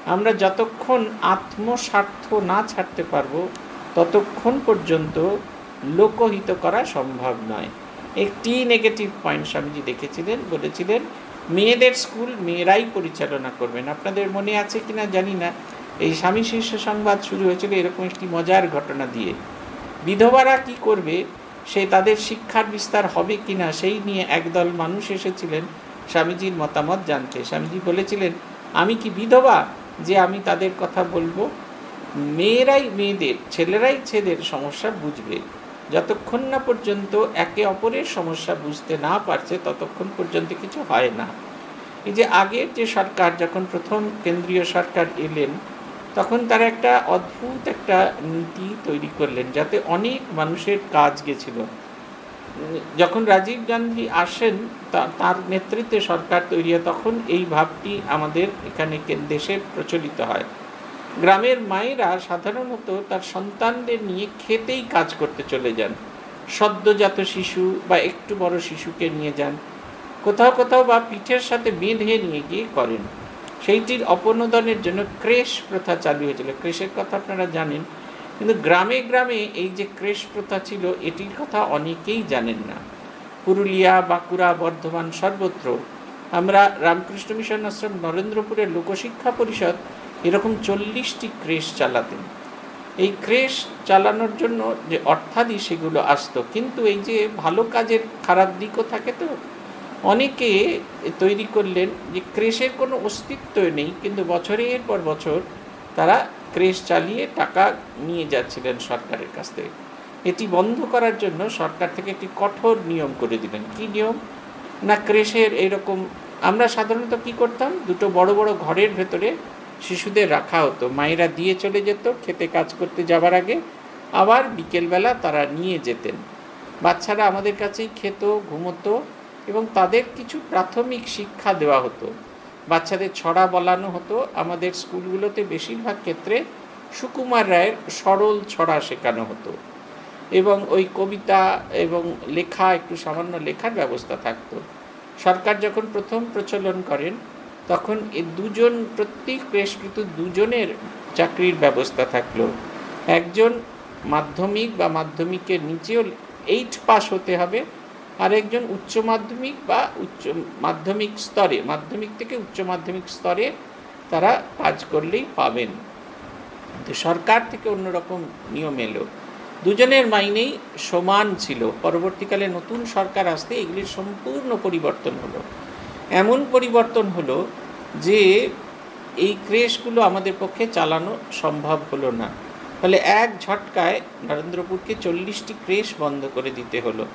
আমরা যতক্ষণ আত্মস্বার্থ না ছাড়তে পারব, ততক্ষণ পর্যন্ত লোকহিত করা সম্ভব নয়। একটি নেগেটিভ পয়েন্ট স্বামীজি দেখেছিলেন, বলেছিলেন, মেয়েদের স্কুল মেয়েরাই পরিচালনা করবেন। আপনাদের মনে আছে কি না জানি না। এই স্বামী শীর্ষ সংবাদ শুরু হয়েছিল এরকম একটি মজার ঘটনা দিয়ে। বিধবারা কি করবে? সে তাদের শিক্ষার বিস্তার হবে কি না সেই নিয়ে একদল মানুষ এসেছিলেন স্বামীজির মতামত জানতে। স্বামীজি বলেছিলেন, আমি কি বিধবা যে আমি তাদের কথা বলব? মেয়েরাই মেয়েদের, ছেলেরাই ছেলেদের সমস্যা বুঝবে। যতক্ষণ না পর্যন্ত একে অপরের সমস্যা বুঝতে না পারছে, ততক্ষণ পর্যন্ত কিছু হয় না। এই যে আগের যে সরকার, যখন প্রথম কেন্দ্রীয় সরকার এলেন তখন তারা একটা অদ্ভুত একটা নীতি তৈরি করলেন যাতে অনেক মানুষের কাজ গেছিল। যখন রাজীব গান্ধী আসেন তার নেতৃত্বে সরকার তৈরি হয়, তখন এই ভাবটি আমাদের এখানে দেশে প্রচলিত হয়। গ্রামের মায়েরা সাধারণত তার সন্তানদের নিয়ে খেতেই কাজ করতে চলে যান। সদ্যজাত শিশু বা একটু বড় শিশুকে নিয়ে যান। কোথাও কোথাও বা পিঠের সাথে বেঁধে নিয়ে গিয়ে করেন। সেইটির অপনোদনের জন্য ক্রেশ প্রথা চালু হয়েছিল। ক্রেশের কথা আপনারা জানেন, কিন্তু গ্রামে গ্রামে এই যে ক্রেশ প্রথা ছিল, এটির কথা অনেকেই জানেন না। পুরুলিয়া, বাঁকুড়া, বর্ধমান সর্বত্র আমরা রামকৃষ্ণ মিশন আশ্রম, নরেন্দ্রপুরের লোকশিক্ষা পরিষদ এরকম চল্লিশটি ক্রেশ চালাতেন। এই ক্রেশ চালানোর জন্য যে অর্থাদি সেগুলো আসতো, কিন্তু এই যে ভালো কাজের খারাপ দিকও থাকে তো অনেকে তৈরি করলেন যে ক্রেশের কোনো অস্তিত্ব নেই, কিন্তু বছরের পর বছর তারা ক্রেশ চালিয়ে টাকা নিয়ে যাচ্ছিলেন সরকারের কাছ থেকে। এটি বন্ধ করার জন্য সরকার থেকে একটি কঠোর নিয়ম করে দিলেন। কি নিয়ম? না ক্রেশের এরকম, আমরা সাধারণত কি করতাম? দুটো বড় বড় ঘরের ভেতরে শিশুদের রাখা হতো। মায়েরা দিয়ে চলে যেত খেতে কাজ করতে যাবার আগে, আবার বিকেলবেলা তারা নিয়ে যেতেন। বাচ্চারা আমাদের কাছেই খেত, ঘুমতো এবং তাদের কিছু প্রাথমিক শিক্ষা দেওয়া হতো। বাচ্চাদের ছড়া বলানো হতো। আমাদের স্কুলগুলোতে বেশিরভাগ ক্ষেত্রে সুকুমার রায়ের সরল ছড়া শেখানো হতো। এবং ওই কবিতা এবং লেখা, একটু সামান্য লেখার ব্যবস্থা থাকতো। সরকার যখন প্রথম প্রচলন করেন, তখন এ দুজন, প্রত্যেক পেশকৃত দুজনের চাকরির ব্যবস্থা থাকল। একজন মাধ্যমিক বা মাধ্যমিকের নিচেও এইট পাস হতে হবে আর একজন উচ্চ মাধ্যমিক বা উচ্চ মাধ্যমিক স্তরে, মাধ্যমিক থেকে উচ্চ মাধ্যমিক স্তরে তারা কাজ করলেই পাবেন। সরকার থেকে অন্যরকম নিয়ম এলো। দুজনের মাইনেই সমান ছিল। পরবর্তীকালে নতুন সরকার আসতে এগুলির সম্পূর্ণ পরিবর্তন হলো। এমন পরিবর্তন হলো যে এই ক্রেশগুলো আমাদের পক্ষে চালানো সম্ভব হলো না। ফলে এক ঝটকায় নরেন্দ্রপুরকে চল্লিশটি ক্রেশ বন্ধ করে দিতে হলো।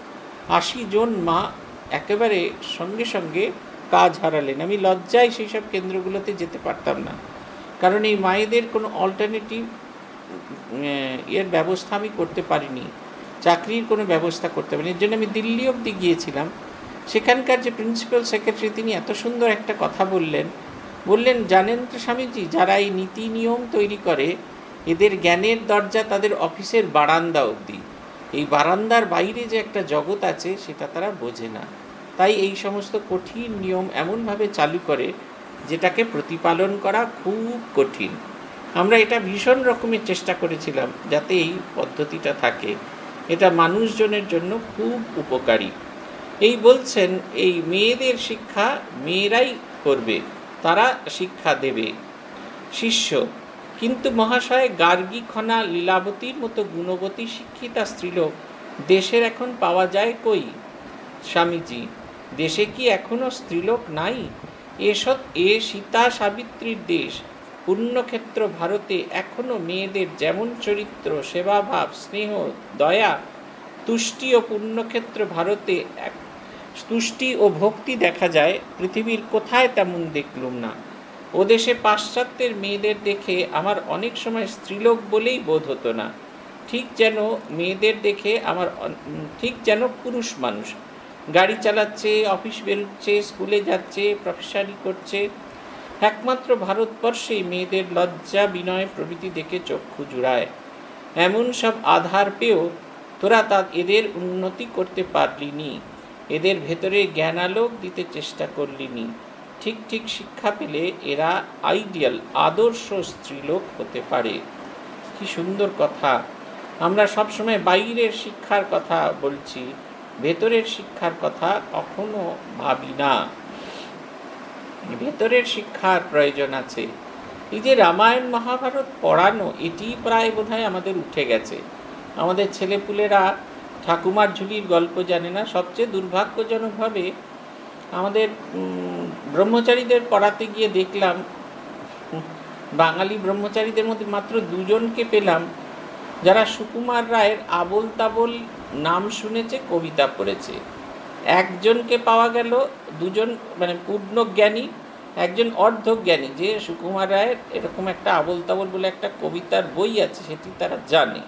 আশি জন মা একেবারে সঙ্গে সঙ্গে কাজ হারালেন আমি লজ্জায় সেই সব কেন্দ্রগুলোতে যেতে পারতাম না। কারণ এই মায়েদের কোনো অল্টারনেটিভ এর ব্যবস্থা আমি করতে পারিনি। চাকরির কোনো ব্যবস্থা করতে পারিনি। এর জন্য আমি দিল্লি অবধি গিয়েছিলাম। সেখানকার যে প্রিন্সিপাল সেক্রেটারি তিনি এত সুন্দর একটা কথা বললেন। বললেন, জানেন তো স্বামীজি, যারা এই নীতি নিয়ম তৈরি করে, এদের জ্ঞানের দরজা তাদের অফিসের বারান্দা অবধি। এই বারান্দার বাইরে যে একটা জগৎ আছে, সেটা তারা বোঝে না। তাই এই সমস্ত কঠিন নিয়ম এমনভাবে চালু করে, যেটাকে প্রতিপালন করা খুব কঠিন। আমরা এটা ভীষণ রকমের চেষ্টা করেছিলাম, যাতে এই পদ্ধতিটা থাকে। এটা মানুষজনের জন্য খুব উপকারী। এই বলছেন, এই মেয়েদের শিক্ষা মেয়েরাই করবে, তারা শিক্ষা দেবে। শিষ্য কিন্তু মহাশয় গার্গী খনা লীলাবতীর মতো গুণবতী শিক্ষিতা স্ত্রীলোক দেশের এখন পাওয়া যায় কই? স্বামীজি, দেশে কি এখনও স্ত্রীলোক নাই? এসব এ সীতা সাবিত্রীর দেশ। পুণ্যক্ষেত্র ভারতে এখনও মেয়েদের যেমন চরিত্র, সেবাভাব, স্নেহ, দয়া, তুষ্টি ও পুণ্যক্ষেত্র ভারতে এক, তুষ্টি ও ভক্তি দেখা যায়, পৃথিবীর কোথায় তেমন দেখলুম না। ও দেশে পাশ্চাত্যের মেয়েদের দেখে আমার অনেক সময় স্ত্রীলোক বলেই বোধ হতো না। ঠিক যেন মেয়েদের দেখে আমার ঠিক যেন পুরুষ মানুষ। গাড়ি চালাচ্ছে, অফিস বেরোচ্ছে, স্কুলে যাচ্ছে, প্রফেসারি করছে। একমাত্র ভারতবর্ষেই মেয়েদের লজ্জা, বিনয় প্রভৃতি দেখে চক্ষু জুড়ায়। এমন সব আধার পেয়েও তোরা তা এদের উন্নতি করতে পারলিনি এদের ভেতরে জ্ঞানালোক দিতে চেষ্টা করলিনি ঠিক ঠিক শিক্ষা পেলে এরা আইডিয়াল, আদর্শ স্ত্রীলোক হতে পারে। কি সুন্দর কথা। আমরা সবসময় বাইরের শিক্ষার কথা বলছি, ভেতরের শিক্ষার কথা কখনো ভাবি না। ভেতরের শিক্ষার প্রয়োজন আছে। এই যে রামায়ণ, মহাভারত পড়ানো এটি প্রায় বোধহয় আমাদের উঠে গেছে। আমাদের ছেলেপুলেরা ঠাকুমার ঝুলির গল্প জানে না, সবচেয়ে দুর্ভাগ্যজনকভাবে আমাদের ব্রহ্মচারীদের পড়াতে গিয়ে দেখলাম, বাঙালি ব্রহ্মচারীদের মধ্যে মাত্র দুজনকে পেলাম, যারা সুকুমার রায়ের আবল তাবল নাম শুনেছে, কবিতা পড়েছে। একজনকে পাওয়া গেল দুজন মানে পূর্ণ জ্ঞানী একজন অর্ধজ্ঞানী, যে সুকুমার রায়ের এরকম একটা আবল তাবল বলে একটা কবিতার বই আছে, সেটি তারা জানে।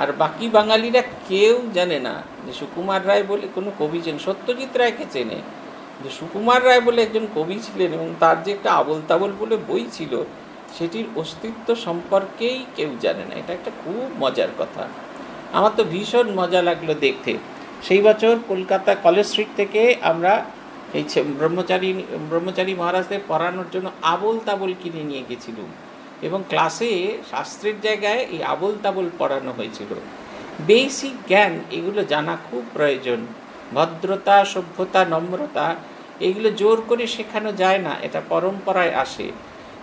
আর বাকি বাঙালিরা কেউ জানে না যে সুকুমার রায় বলে কোনো কবি চেন সত্যজিৎ রায়কে চেনে। যে সুকুমার রায় বলে একজন কবি ছিলেন এবং তার যে একটা আবল তাবল বলে বই ছিল, সেটির অস্তিত্ব সম্পর্কেই কেউ জানে না। এটা একটা খুব মজার কথা। আমার তো ভীষণ মজা লাগল দেখতে। সেই বছর কলকাতা কলেজ স্ট্রিট থেকে আমরা এই ব্রহ্মচারী ব্রহ্মচারী মহারাজদের পড়ানোর জন্য আবল তাবল কিনে নিয়ে গেছিলাম এবং ক্লাসে শাস্ত্রের জায়গায় এই আবল তাবল পড়ানো হয়েছিল। বেসিক জ্ঞান এগুলো জানা খুব প্রয়োজন। ভদ্রতা, সভ্যতা, নম্রতা এগুলো জোর করে শেখানো যায় না, এটা পরম্পরায় আসে।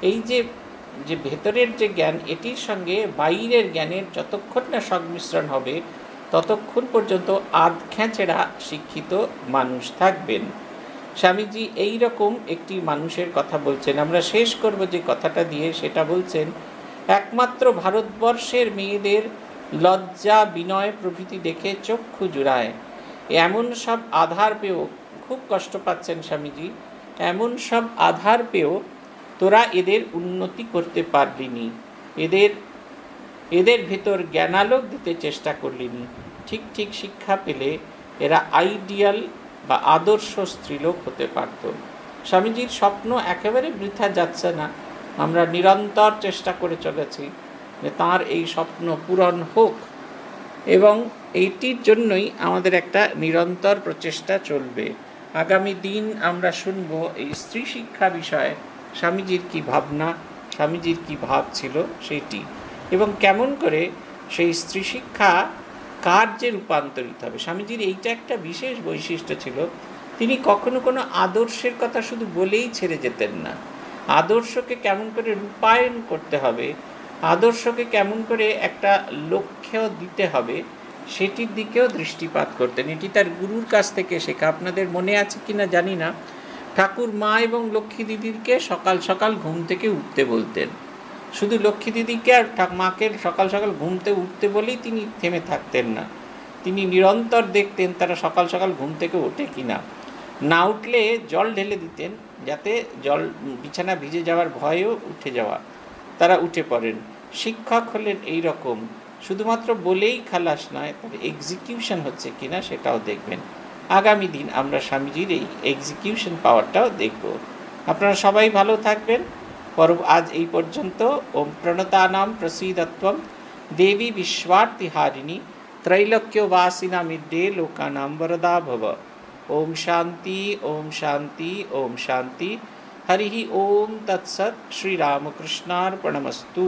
এই যে যে ভেতরের যে জ্ঞান, এটির সঙ্গে বাইরের জ্ঞানের যতক্ষণ না সংমিশ্রণ হবে, ততক্ষণ পর্যন্ত আধ খ্যাঁচেরা শিক্ষিত মানুষ থাকবেন। স্বামীজি এই রকম একটি মানুষের কথা বলছেন। আমরা শেষ করব যে কথাটা দিয়ে, সেটা বলছেন, একমাত্র ভারতবর্ষের মেয়েদের লজ্জা, বিনয় প্রভৃতি দেখে চক্ষু জুড়ায়। এমন সব আধার পেয়েও, খুব কষ্ট পাচ্ছেন স্বামীজি, এমন সব আধার পেয়েও তোরা এদের উন্নতি করতে পারলিনি এদের এদের ভেতর জ্ঞানালোক দিতে চেষ্টা করলিনি ঠিক ঠিক শিক্ষা পেলে এরা আইডিয়াল বা আদর্শ স্ত্রীলোক হতে পারত। স্বামীজির স্বপ্ন একেবারে বৃথা যাচ্ছে না। আমরা নিরন্তর চেষ্টা করে চলেছি যে তাঁর এই স্বপ্ন পূরণ হোক। এবং এইটির জন্যই আমাদের একটা নিরন্তর প্রচেষ্টা চলবে। আগামী দিন আমরা শুনব এই স্ত্রী শিক্ষা বিষয়ে, স্বামীজির কি ভাবনা, স্বামীজির কি ভাব ছিল সেটি এবং কেমন করে সেই স্ত্রী শিক্ষা কার্যে রূপান্তরিত হবে। স্বামীজির এইটা একটা বিশেষ বৈশিষ্ট্য ছিল। তিনি কখনো কোনো আদর্শের কথা শুধু বলেই ছেড়ে যেতেন না। আদর্শকে কেমন করে রূপায়ণ করতে হবে আদর্শকে কেমন করে একটা লক্ষ্য দিতে হবে, সেটির দিকেও দৃষ্টিপাত করতেন। এটি তার গুরুর কাছ থেকে শেখা। আপনাদের মনে আছে কি না জানি না। ঠাকুর মা এবং লক্ষ্মী দিদিকে সকাল সকাল ঘুম থেকে উঠতে বলতেন। শুধু লক্ষ্মী দিদিকে আর মাকে সকাল সকাল ঘুমতে উঠতে বলেই তিনি থেমে থাকতেন না। তিনি নিরন্তর দেখতেন তারা সকাল সকাল ঘুম থেকে ওঠে কি না না উঠলে জল ঢেলে দিতেন, যাতে জল, বিছানা ভিজে যাওয়ার ভয়েও উঠে যাওয়া। তারা উঠে পড়েন শিক্ষক হলেন এই রকম শুধুমাত্র বলেই খালাস নয় তবে এক্সিকিউশন হচ্ছে কিনা সেটাও দেখবেন আগামী দিন আমরা স্বামীজির এই এক্সিকিউশন পাওয়ারটাও দেখব আপনারা সবাই ভালো থাকবেন পর্ব আজ এই পর্যন্ত ওম প্রণতানাম প্রসীদত্বম দেবী বিশ্বার্তিহারিণী त्रैलोक्यवासिना मिड्डे लोकानां वरदा भव ओम शांति ओम शांति ओम शांति हरि ओम तत्सत श्रीरामकृष्णार्पणमस्तु